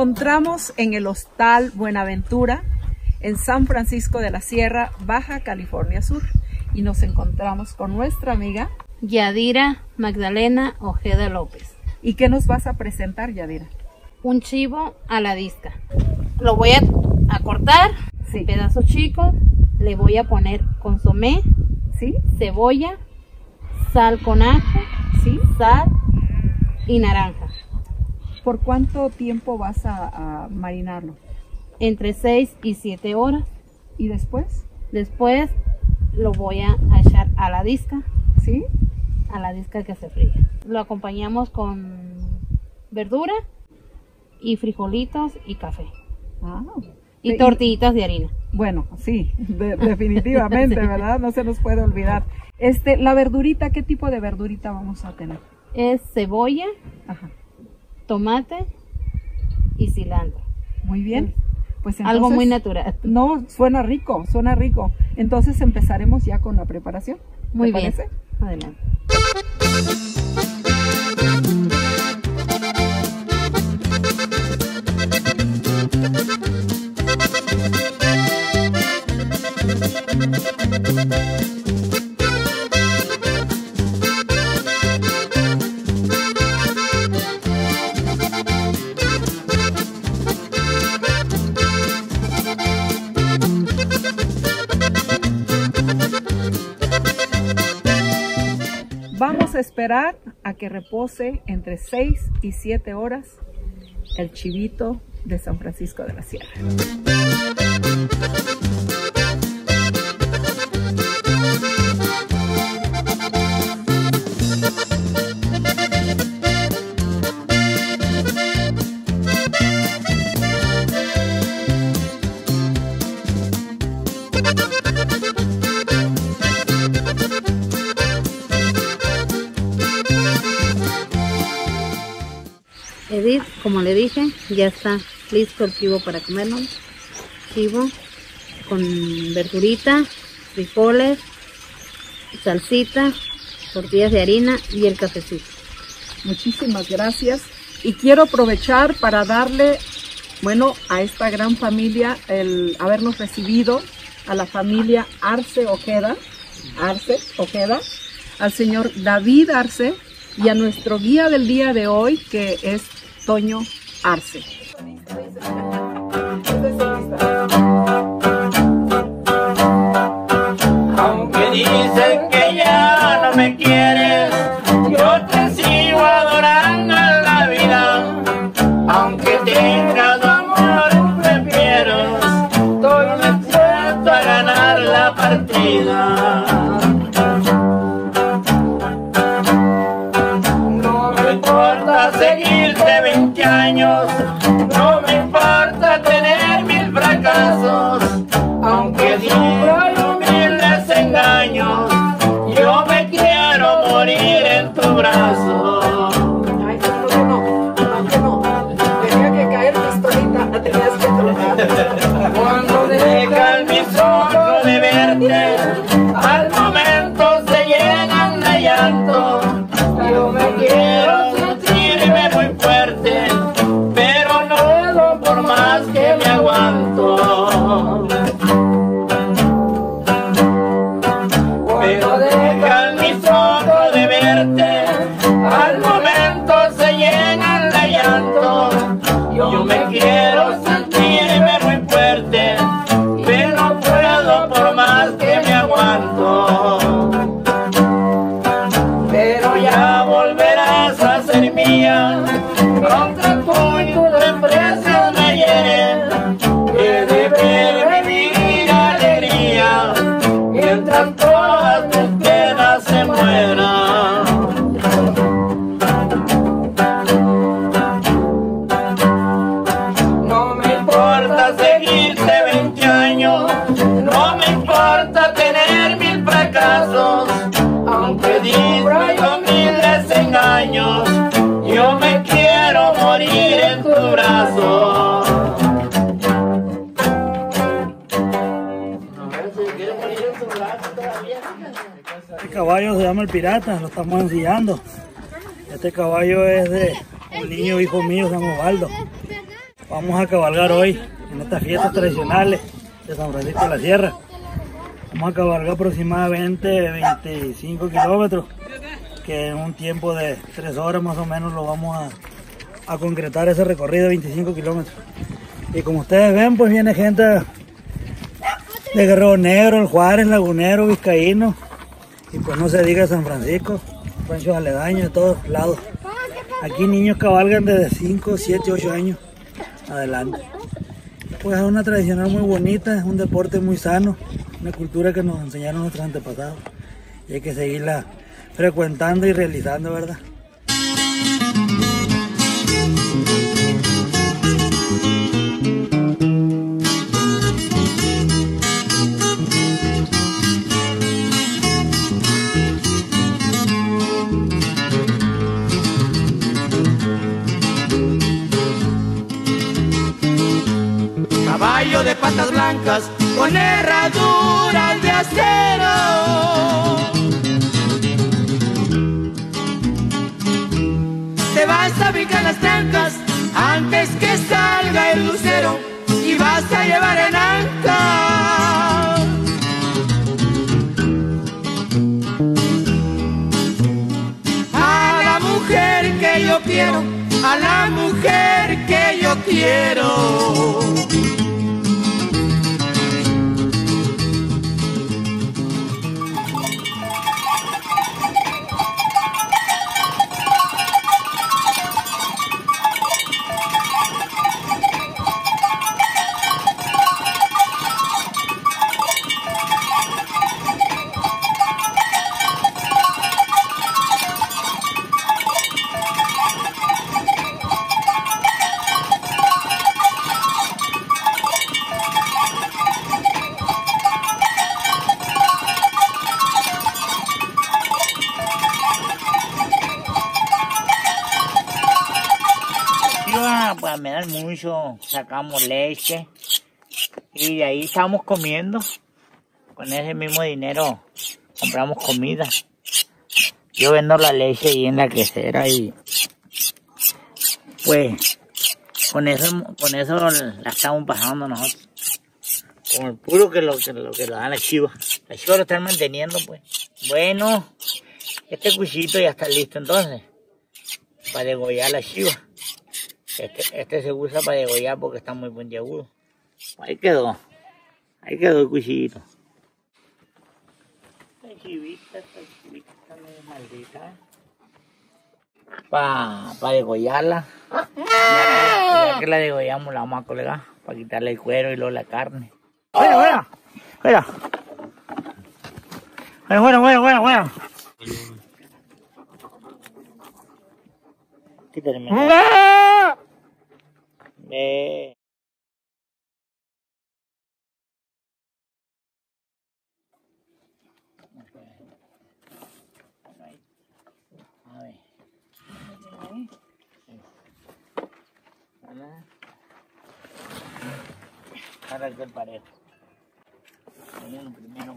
Encontramos en el Hostal Buenaventura, en San Francisco de la Sierra, Baja California Sur. Y nos encontramos con nuestra amiga Yadira Magdalena Ojeda López. ¿Y qué nos vas a presentar, Yadira? Un chivo a la disca. Lo voy a, a cortar Sí. pedazos chicos. Le voy a poner consomé, ¿Sí? cebolla, sal con ajo, ¿Sí? sal y naranja. ¿Por cuánto tiempo vas a, a marinarlo? Entre 6 y 7 horas. ¿Y después? Después lo voy a echar a la disca, ¿Sí? a la disca que se fría. Lo acompañamos con verdura y frijolitos y café. Ah. Y tortillitas de harina. Bueno, sí, de- definitivamente, ¿verdad? No se nos puede olvidar. Este, la verdurita, ¿qué tipo de verdurita vamos a tener? Es cebolla, Ajá. Tomate y cilantro. Muy bien. Pues Algo muy natural. No, suena rico, suena rico. Entonces empezaremos ya con la preparación. ¿te Muy bien. parece? Adelante. Esperar a que repose entre 6 y 7 horas el chivito de San Francisco de la Sierra. Como le dije, ya está listo el chivo para comerlo. Chivo con verdurita, frijoles, salsita, tortillas de harina y el cafecito. Muchísimas gracias. Y quiero aprovechar para darle, bueno, a esta gran familia el habernos recibido, a la familia Arce Ojeda, Arce Ojeda, al señor David Arce y a nuestro guía del día de hoy, que es Toño Arce. Aunque dicen que ya no me quieres, yo te sigo adorando aunque diga yo me quiero morir en tu brazo. Este caballo se llama el pirata, lo estamos ensillando. Este caballo es de un niño hijo mío, llama Osvaldo. Vamos a cabalgar hoy en estas fiestas tradicionales de San Francisco de la Sierra. Vamos a cabalgar aproximadamente 25 kilómetros que en un tiempo de tres horas más o menos lo vamos a, a concretar ese recorrido de 25 kilómetros. Y como ustedes ven, pues viene gente de Guerrero Negro, el Juárez, Lagunero, Vizcaíno, y pues no se diga San Francisco, ranchos aledaños de todos lados. Aquí niños cabalgan desde 5, 7, 8 años adelante. Pues es una tradicional muy bonita, es un deporte muy sano, una cultura que nos enseñaron nuestros antepasados y hay que seguirla frecuentando y realizando, ¿verdad? Caballo de patas blancas con herraduras de acero. Te vas a picar las trancas antes que salga el lucero y vas a llevar en anca. A la mujer que yo quiero, a la mujer que yo quiero. Iba para me dan mucho, sacamos leche y de ahí estábamos comiendo. Con ese mismo dinero compramos comida. Yo vendo la leche ahí en la quesera y pues con eso, con eso la estamos pasando nosotros. Con el puro que lo que lo que dan las chivas. Las chivas lo están manteniendo pues. Bueno, este cuchillito ya está listo entonces. Para degollar la chiva. Este, este se usa para degollar porque está muy puntiagudo. Ahí quedó. Ahí quedó el cuchillito. Esta chivita, esta chivita está medio maldita. Para pa degollarla. Ya que, ya que la degollamos la vamos a colgar para quitarle el cuero y luego la carne. ¡Fuera, fuera! ¡Fuera! ¡Fuera, fuera, fuera, fuera! fuera. Quítale, mira. Ver. Ahora parejo. Primero, primero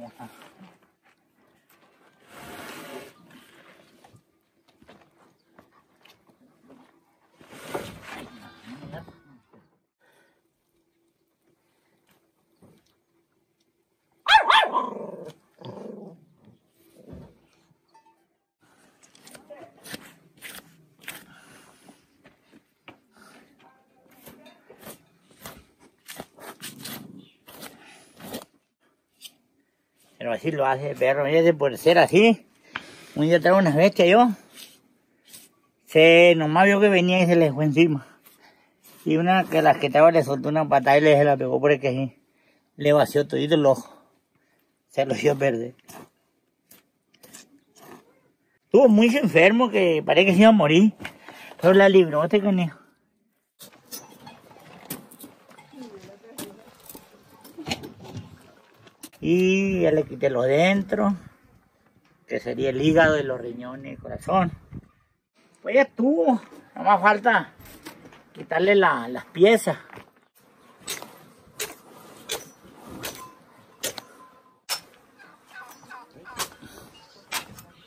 Pero así lo hace el perro, fíjate, por ser así. Un día trajo una bestia yo. Se, nomás vio que venía y se le fue encima. Y una que las que estaba le soltó una patada y le se la pegó por el quejín. Le vació todito el ojo. Se lo dio a perder. Estuvo muy enfermo que parece que se iba a morir. Pero la libró este conejo. Y ya le quité lo dentro, que sería el hígado y los riñones y el corazón. Pues ya estuvo, no más falta quitarle la- las piezas.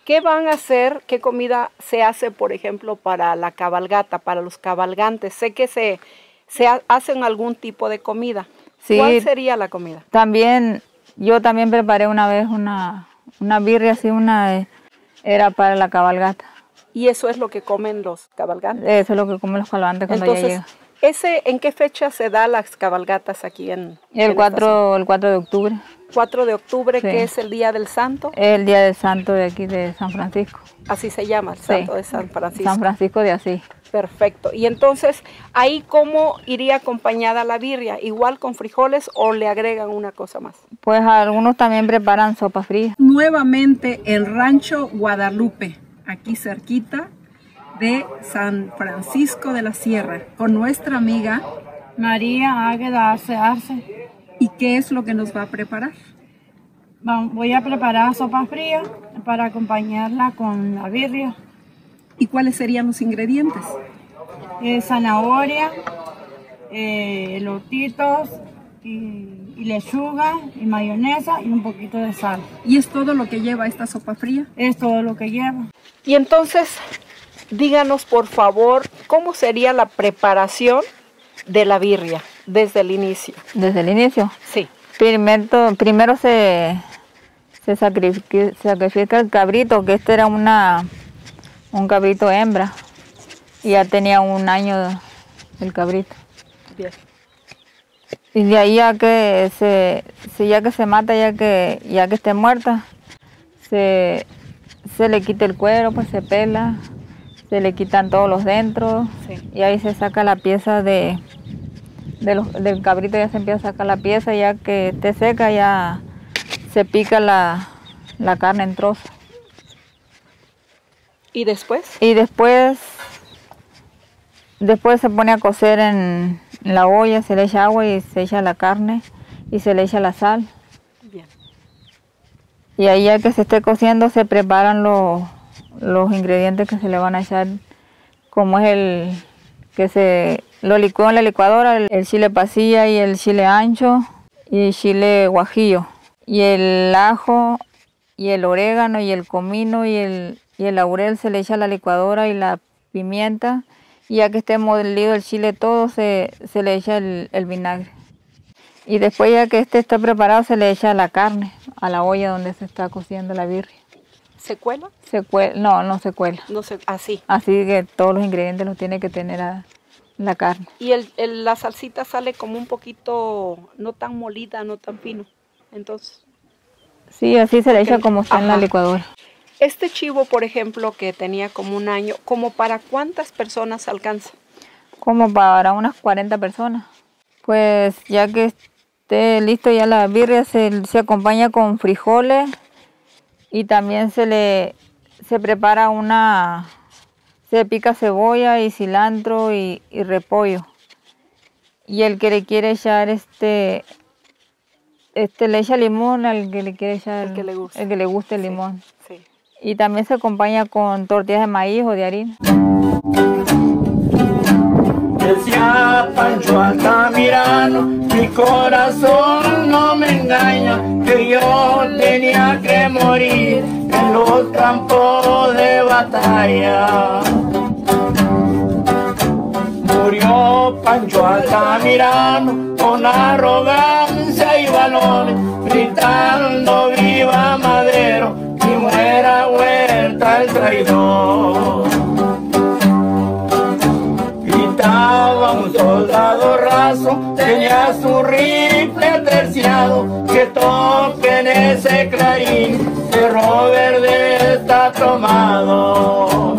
¿Qué van a hacer? ¿Qué comida se hace, por ejemplo, para la cabalgata, para los cabalgantes? Sé que se, se ha- hacen algún tipo de comida. Sí. ¿Cuál sería la comida? También, yo también preparé una vez una, una birria así, una Era para la cabalgata. Y eso es lo que comen los cabalgantes. Eso es lo que comen los cabalgantes cuando ya Entonces, llegan. ese, ¿en qué fecha se da las cabalgatas aquí en en El esta 4, el 4 de octubre. 4 de octubre, Sí. que es el Día del Santo. El día del santo de aquí de San Francisco. Así se llama, el Sí. Santo de San Francisco. San Francisco de Asís. Perfecto. Y entonces, ¿ahí cómo iría acompañada la birria? ¿Igual con frijoles o le agregan una cosa más? Pues algunos también preparan sopa fría. Nuevamente en Rancho Guadalupe, aquí cerquita de San Francisco de la Sierra, con nuestra amiga María Águeda Arce Arce. ¿Y qué es lo que nos va a preparar? Voy a preparar sopa fría para acompañarla con la birria. ¿Y cuáles serían los ingredientes? Eh, zanahoria, eh, elotitos y, y lechuga y mayonesa y un poquito de sal. ¿Y es todo lo que lleva esta sopa fría? Es todo lo que lleva. Y entonces, díganos por favor, ¿cómo sería la preparación de la birria desde el inicio? Desde el inicio. Sí. Primero, primero se, se sacrifica, sacrifica el cabrito, que este era una, un cabrito hembra. Y ya tenía un año el cabrito. Bien. Y de ahí ya que se, si ya que se mata, ya que, ya que esté muerta, se, se le quita el cuero, pues se pela, se le quitan todos los dentros y ahí se saca la pieza de, de los- del cabrito, ya se empieza a sacar la pieza, ya que esté seca ya se pica la, la carne en trozos. ¿Y después? Y después, después se pone a cocer en la olla, se le echa agua y se echa la carne y se le echa la sal. Bien. Y ahí ya que se esté cociendo se preparan los, los ingredientes que se le van a echar, como es el que se lo licúa en la licuadora, el, el chile pasilla y el chile ancho y el chile guajillo y el ajo y el orégano y el comino y el, y el laurel se le echa a la licuadora y la pimienta y ya que esté molido el chile todo se, se le echa el, el vinagre. Y después ya que este está preparado se le echa la carne a la olla donde se está cociendo la birria. ¿Se cuela? Se cuela, no, no se cuela. No sé, así. Así que todos los ingredientes los tiene que tener a- la carne. Y el, el- la salsita sale como un poquito, no tan molida, no tan fino. Entonces, Sí, así se le echa como está en la licuadora. este chivo, por ejemplo, que tenía como un año, ¿como para cuántas personas alcanza? Como para unas 40 personas. Pues ya que esté listo ya la birria se, se acompaña con frijoles y también se le se prepara una se pica cebolla y cilantro y, y repollo. Y el que le quiere echar este este le echa limón al que le quiere echar el que le guste, el, que le guste el limón. Sí. Y también se acompaña con tortillas de maíz o de harina. Decía Pancho Altamirano, mi corazón no me engaña, que yo tenía que morir en los campos de batalla. Murió Pancho Altamirano con arrogancia gritando viva Madero y muera Huerta el traidor. Gritaba un soldado raso, tenía su rifle terciado, que toquen ese clarín, que Robert está tomado.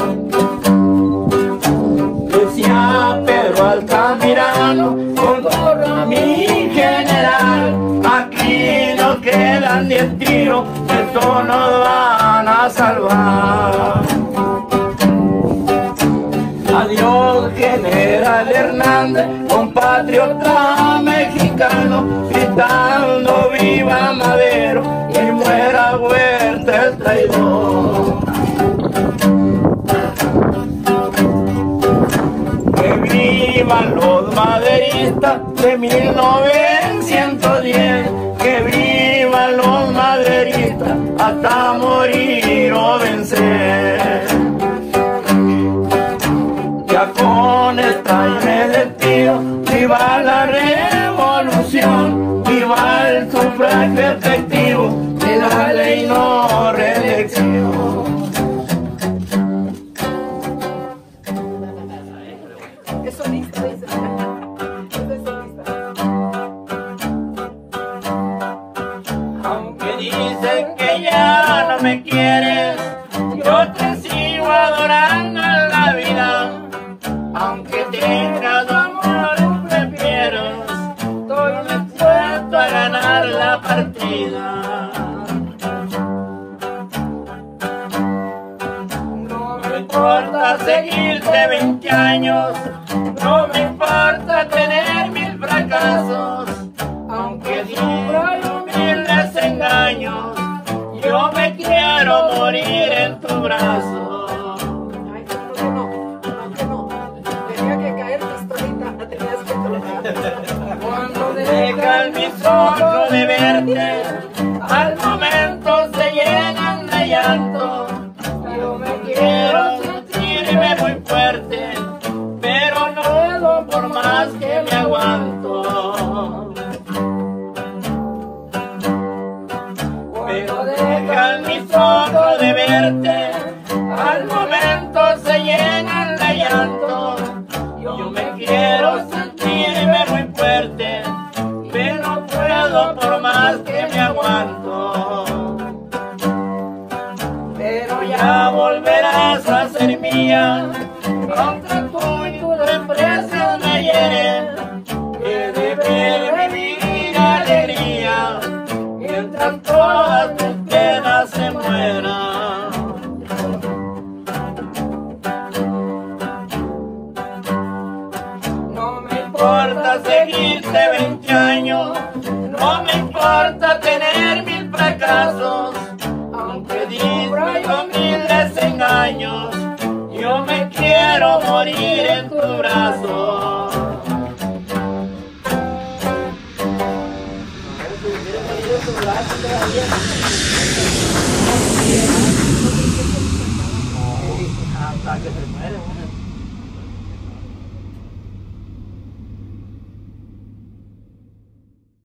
Decía Pedro Altamirano, esto nos van a salvar. Adiós, general Hernández, compatriota mexicano, gritando viva Madero y muera Huerta el traidor. Que vivan los maderistas de 1910, que vivan los maderistas hasta morir o vencer. Ya con esta y me despido, viva la revolución, viva el sufragio